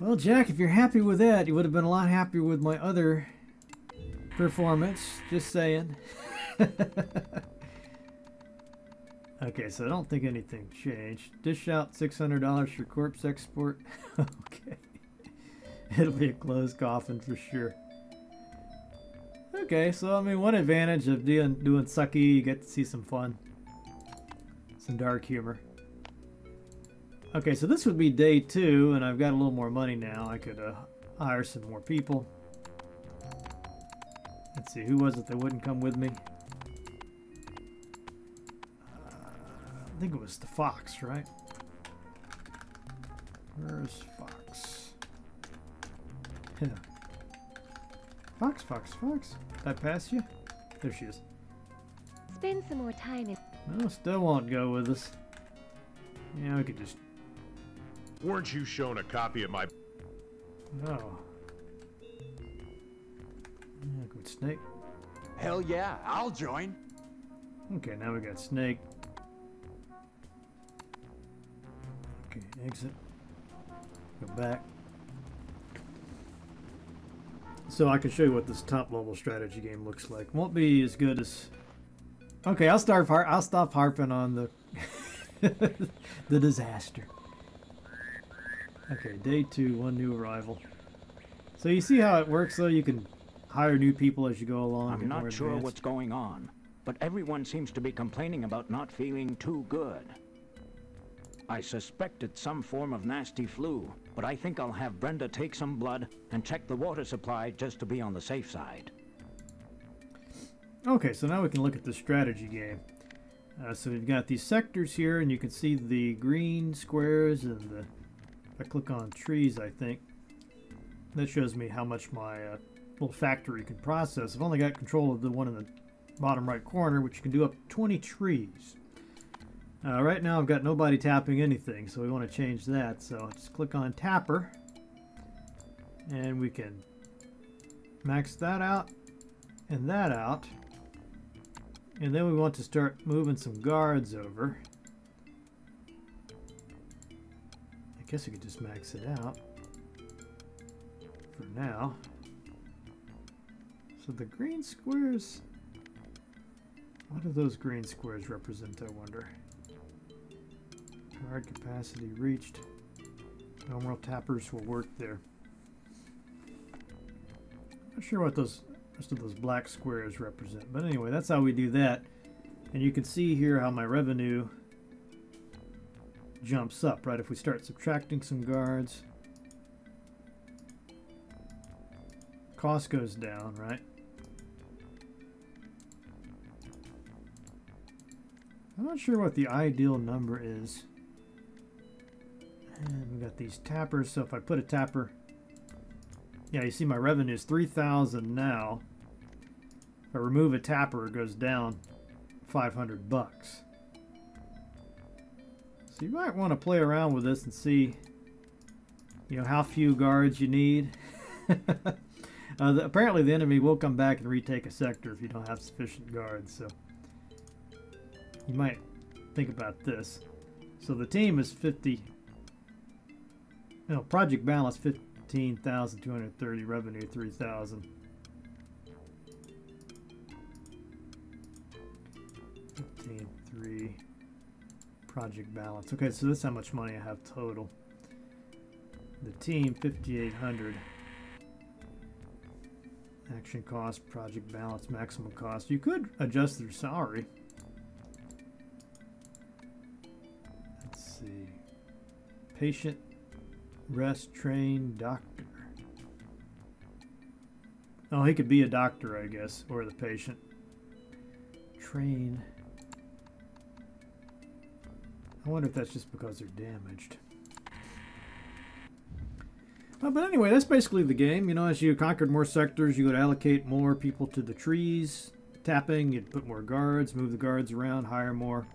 Well, Jack, if you're happy with that, you would have been a lot happier with my other performance. Just saying. okay, so I don't think anything changed. Dish out $600 for corpse export. okay. It'll be a closed coffin for sure. Okay, so I mean, one advantage of doing, doing sucky, you get to see some fun. Some dark humor. Okay, so this would be day two, and I've got a little more money now. I could uh, hire some more people. Let's see, who was it that wouldn't come with me? Uh, I think it was the fox, right? Where's Fox? Yeah. Fox, Fox, Fox. I pass you? There she is. Spend some more time in. No, still won't go with us. Yeah, we could just. Weren't you shown a copy of my? No. Yeah, good snake. Hell yeah, I'll join. Okay, now we got snake. Okay, exit. Go back. So I can show you what this top level strategy game looks like. Won't be as good as. Okay, I'll start. Har I'll stop harping on the the disaster. Okay, day two, one new arrival. So you see how it works, though. You can hire new people as you go along. I'm not sure advanced. what's going on, but everyone seems to be complaining about not feeling too good. I suspect it's some form of nasty flu, but I think I'll have Brenda take some blood and check the water supply just to be on the safe side. Okay, so now we can look at the strategy game. Uh, so we've got these sectors here, and you can see the green squares and the. If I click on trees, I think that shows me how much my uh, little factory can process. I've only got control of the one in the bottom right corner, which can do up to 20 trees. Uh, right now, I've got nobody tapping anything, so we want to change that. So just click on Tapper, and we can max that out and that out. And then we want to start moving some guards over. I guess we could just max it out for now. So the green squares, what do those green squares represent, I wonder? Guard capacity reached. No more tappers will work there. I'm not sure what those rest of those black squares represent. But anyway, that's how we do that. And you can see here how my revenue jumps up, right? If we start subtracting some guards, cost goes down, right? I'm not sure what the ideal number is. And we got these tappers, so if I put a tapper yeah, you see my revenue is 3000 now. If I remove a tapper, it goes down 500 bucks. So you might want to play around with this and see, you know, how few guards you need. uh, the, apparently the enemy will come back and retake a sector if you don't have sufficient guards, so you might think about this. So the team is 50, no, project balance 15,230 revenue 3,000 Fifteen three project balance. Okay so that's how much money I have total. The team 5800 action cost project balance maximum cost. You could adjust their salary. Let's see. Patient Rest train doctor. Oh, he could be a doctor, I guess, or the patient. Train. I wonder if that's just because they're damaged. Uh, but anyway, that's basically the game. You know, as you conquered more sectors, you would allocate more people to the trees. Tapping, you'd put more guards, move the guards around, hire more.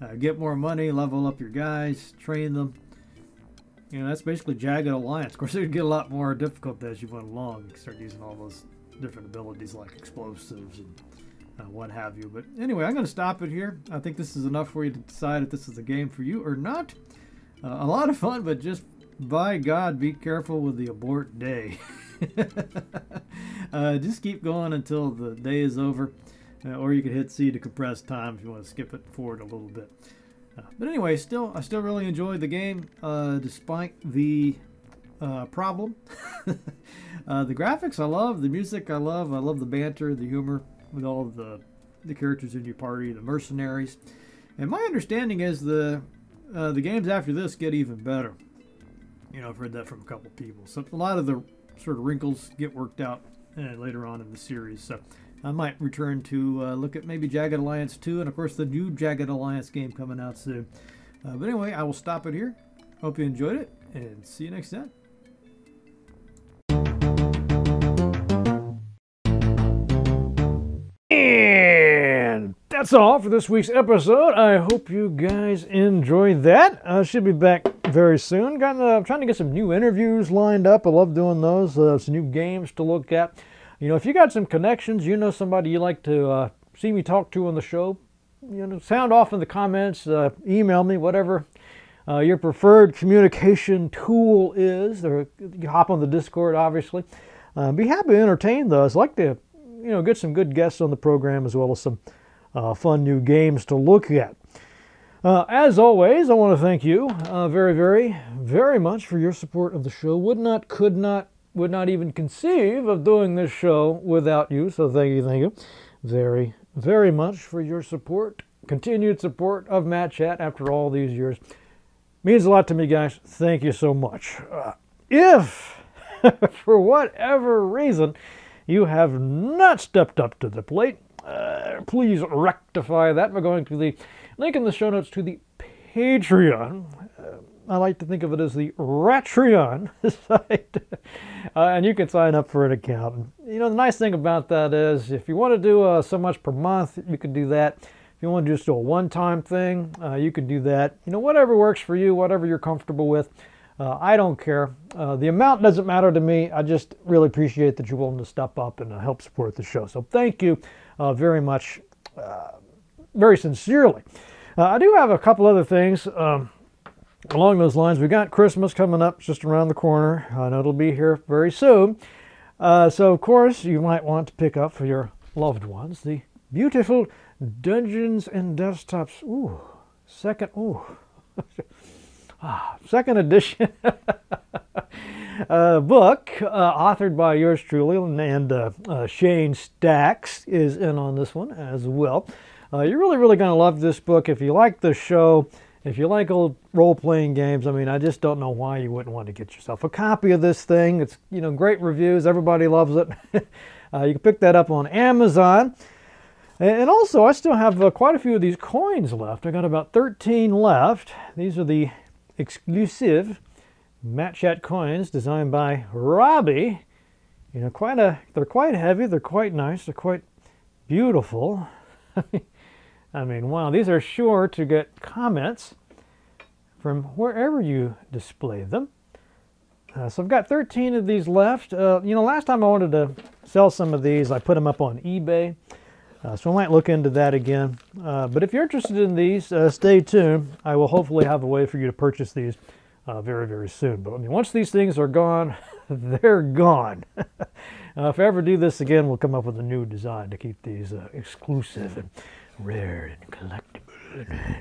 Uh, get more money, level up your guys, train them. You know, that's basically Jagged Alliance. Of course, it would get a lot more difficult as you went along. You start using all those different abilities like explosives and uh, what have you. But anyway, I'm going to stop it here. I think this is enough for you to decide if this is a game for you or not. Uh, a lot of fun, but just by God, be careful with the abort day. uh, just keep going until the day is over. Uh, or you can hit C to compress time if you want to skip it forward a little bit. But anyway, still, I still really enjoyed the game, uh, despite the uh, problem. Uh, the graphics I love, the music I love, I love the banter, the humor with all the the characters in your party, the mercenaries. And my understanding is the uh, the games after this get even better. You know, I've heard that from a couple people. So a lot of the sort of wrinkles get worked out uh, later on in the series. So I might return to uh, look at maybe Jagged Alliance 2 and of course the new Jagged Alliance game coming out soon. Uh, but anyway, I will stop it here. Hope you enjoyed it and see you next time. And that's all for this week's episode. I hope you guys enjoyed that. I should be back very soon. Got, uh, trying to get some new interviews lined up. I love doing those. Uh, some new games to look at. You know, if you got some connections, you know somebody you like to uh, see me talk to on the show, you know, sound off in the comments, uh, email me, whatever. uh, your preferred communication tool is. Or you hop on the Discord, obviously. Uh, be happy to entertain those. like to, you know, get some good guests on the program as well as some uh, fun new games to look at. Uh, as always, I want to thank you uh, very, very, very much for your support of the show. Would not, could not, would not even conceive of doing this show without you. So thank you, thank you very, very much for your support, continued support of Matt Chat after all these years. Means a lot to me, guys. Thank you so much. Uh, if, for whatever reason, you have not stepped up to the plate, uh, please rectify that by going to the link in the show notes to the Patreon. Uh, I like to think of it as the Ratreon site. uh, and you can sign up for an account. You know, the nice thing about that is if you want to do uh, so much per month, you can do that. If you want to just do a one-time thing, uh, you can do that. You know, whatever works for you, whatever you're comfortable with. Uh, I don't care. Uh, the amount doesn't matter to me. I just really appreciate that you're willing to step up and help support the show. So thank you very much, very sincerely. Uh, I do have a couple other things um, along those lines. We got Christmas coming up just around the corner. I know it'll be here very soon. Uh, so, of course, you might want to pick up for your loved ones the beautiful Dungeons and Desktops. Ooh, second, ooh, ah, second edition uh, book, uh, authored by yours truly, and uh, uh, Shane Stacks is in on this one as well. Uh, you're really, really going to love this book. If you like the show, if you like old role-playing games, I mean, I just don't know why you wouldn't want to get yourself a copy of this thing. It's, you know, great reviews. Everybody loves it. uh, you can pick that up on Amazon. And also, I still have uh, quite a few of these coins left. I got about 13 left. These are the exclusive Matt Chat coins designed by Robbie. You know, quite a, they're quite heavy. They're quite nice. They're quite beautiful. I mean, wow, these are sure to get comments from wherever you display them. Uh, so I've got 13 of these left. Uh, you know, last time I wanted to sell some of these, I put them up on eBay. Uh, so I might look into that again. Uh, but if you're interested in these, uh, stay tuned. I will hopefully have a way for you to purchase these uh, very, very soon. But I mean, once these things are gone, they're gone. if I ever do this again, we'll come up with a new design to keep these exclusive and rare and collectible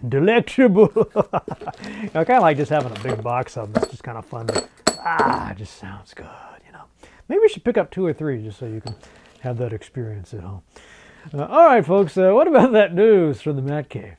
delectable. I kind of like just having a big box of them. It's just kind of fun. To, ah, it just sounds good, you know. Maybe we should pick up two or three just so you can have that experience at home. Uh, all right, folks, uh, what about that news from the Matt Cave?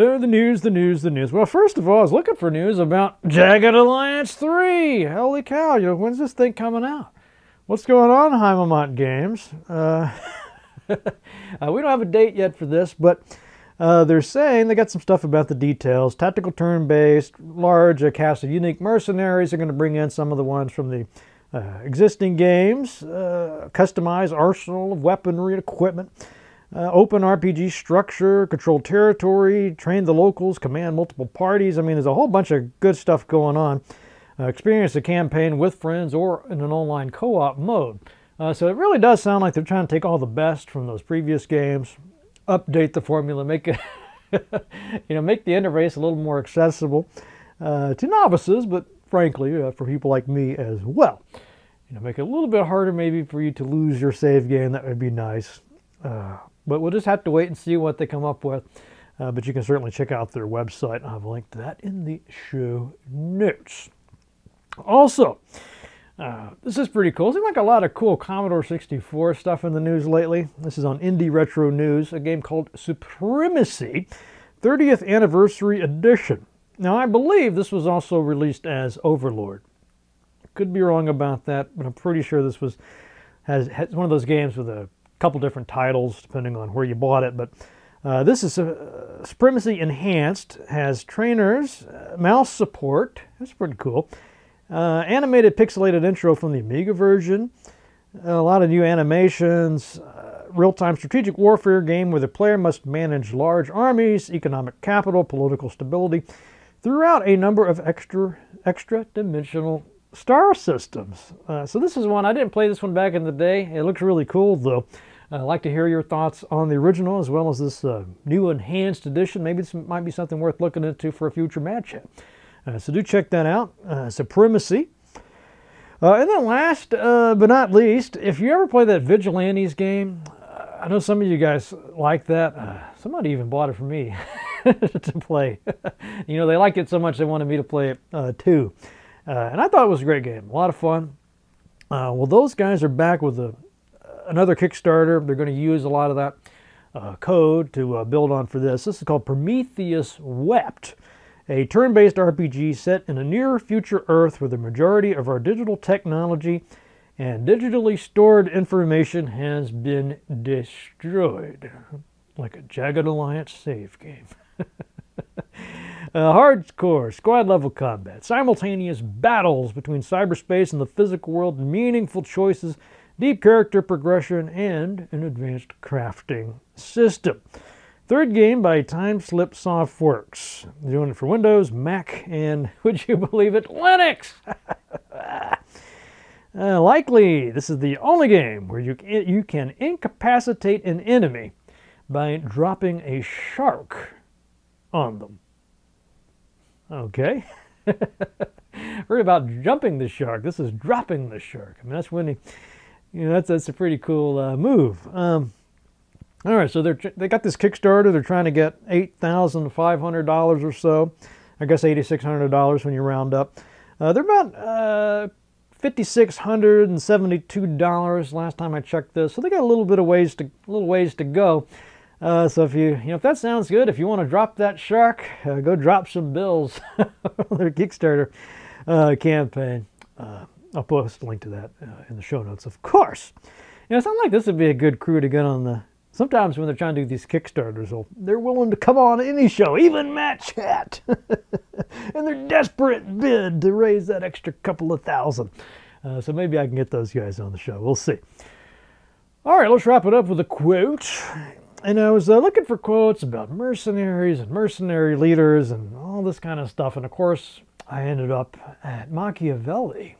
Uh, the news, the news, the news. Well, first of all, I was looking for news about Jagged Alliance 3. Holy cow, you know, when's this thing coming out? What's going on, Haemimont Games? Uh, uh, we don't have a date yet for this, but uh, they're saying they got some stuff about the details. Tactical turn-based, large a cast of unique mercenaries. They're going to bring in some of the ones from the uh, existing games, uh, customized arsenal of weaponry and equipment. Uh, open RPG structure, control territory, train the locals, command multiple parties. I mean, there's a whole bunch of good stuff going on. Uh, experience the campaign with friends or in an online co-op mode. Uh, so it really does sound like they're trying to take all the best from those previous games, update the formula, make it, you know, make the interface a little more accessible uh, to novices, but frankly, uh, for people like me as well. You know, make it a little bit harder maybe for you to lose your save game. That would be nice. Uh, but we'll just have to wait and see what they come up with. Uh, but you can certainly check out their website. I'll have a link to that in the show notes. Also, uh, this is pretty cool. Seems like a lot of cool Commodore 64 stuff in the news lately. This is on Indie Retro News, a game called Supremacy 30th Anniversary Edition. Now, I believe this was also released as Overlord. Could be wrong about that, but I'm pretty sure this was has, has one of those games with a couple different titles depending on where you bought it. But uh, this is uh, Supremacy Enhanced, has trainers, uh, mouse support, that's pretty cool. Uh, animated pixelated intro from the Amiga version, a lot of new animations, uh, real-time strategic warfare game where the player must manage large armies, economic capital, political stability, throughout a number of extra extra dimensional star systems. Uh, so this is one I didn't play this one back in the day. It looks really cool though. I'd like to hear your thoughts on the original as well as this uh, new enhanced edition. Maybe this might be something worth looking into for a future Matt Chat. Uh, so do check that out. Uh, Supremacy. Uh, and then last uh, but not least, if you ever play that Vigilantes game, uh, I know some of you guys like that. somebody even bought it for me to play. you know, they liked it so much they wanted me to play it too. and I thought it was a great game. A lot of fun. well, those guys are back with a another Kickstarter. They're going to use a lot of that uh, code to uh, build on for this. This is called Prometheus Wept, a turn-based RPG set in a near future Earth where the majority of our digital technology and digitally stored information has been destroyed. Like a Jagged Alliance save game. uh, hardcore, squad level combat, simultaneous battles between cyberspace and the physical world, meaningful choices deep character progression, and an advanced crafting system. Third game by Timeslip Softworks. Doing it for Windows, Mac, and would you believe it, Linux! uh, likely, this is the only game where you, you can incapacitate an enemy by dropping a shark on them. Okay. Heard about jumping the shark. This is dropping the shark. I mean, that's when he you know, that's that's a pretty cool uh, move. Um, all right, so they're they got this Kickstarter. They're trying to get eight thousand five hundred dollars or so. I guess eighty six hundred dollars when you round up. Uh, they're about uh, fifty six hundred and seventy two dollars last time I checked this. So they got a little bit of ways to little ways to go. Uh, so if you you know if that sounds good, if you want to drop that shark, uh, go drop some bills on their Kickstarter uh, campaign. I'll post a link to that uh, in the show notes, of course. You know, sounds like this would be a good crew to get on the. Sometimes when they're trying to do these Kickstarters, they're willing to come on any show, even Matt Chat, and they're desperate bid to raise that extra couple of thousand. Uh, so maybe I can get those guys on the show. We'll see. All right, let's wrap it up with a quote. And I was uh, looking for quotes about mercenaries and mercenary leaders and all this kind of stuff. And of course, I ended up at Machiavelli.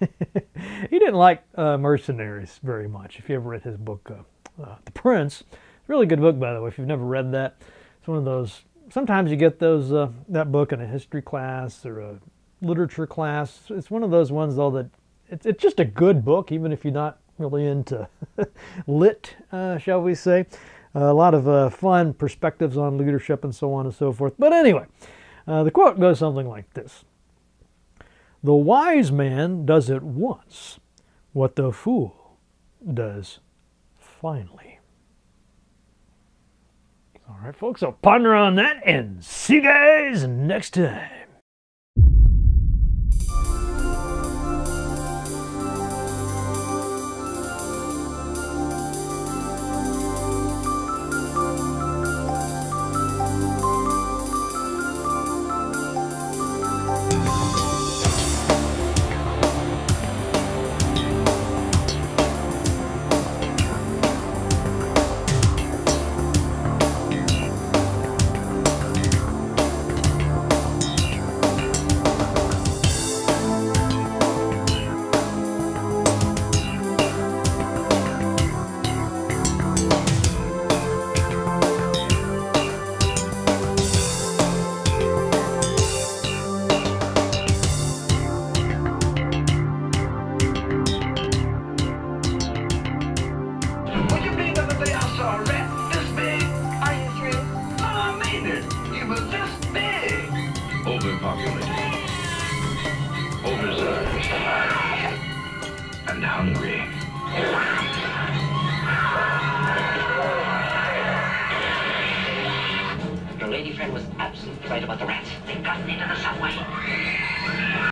he didn't like uh, mercenaries very much. If you ever read his book, uh, uh, The Prince, really good book by the way. If you've never read that, it's one of those. Sometimes you get those uh, that book in a history class or a literature class. It's one of those ones though that it's it's just a good book, even if you're not really into lit, uh, shall we say. a lot of uh, fun perspectives on leadership and so on and so forth. But anyway, the quote goes something like this. The wise man does it once, what the fool does finally. All right, folks, I'll ponder on that and see you guys next time.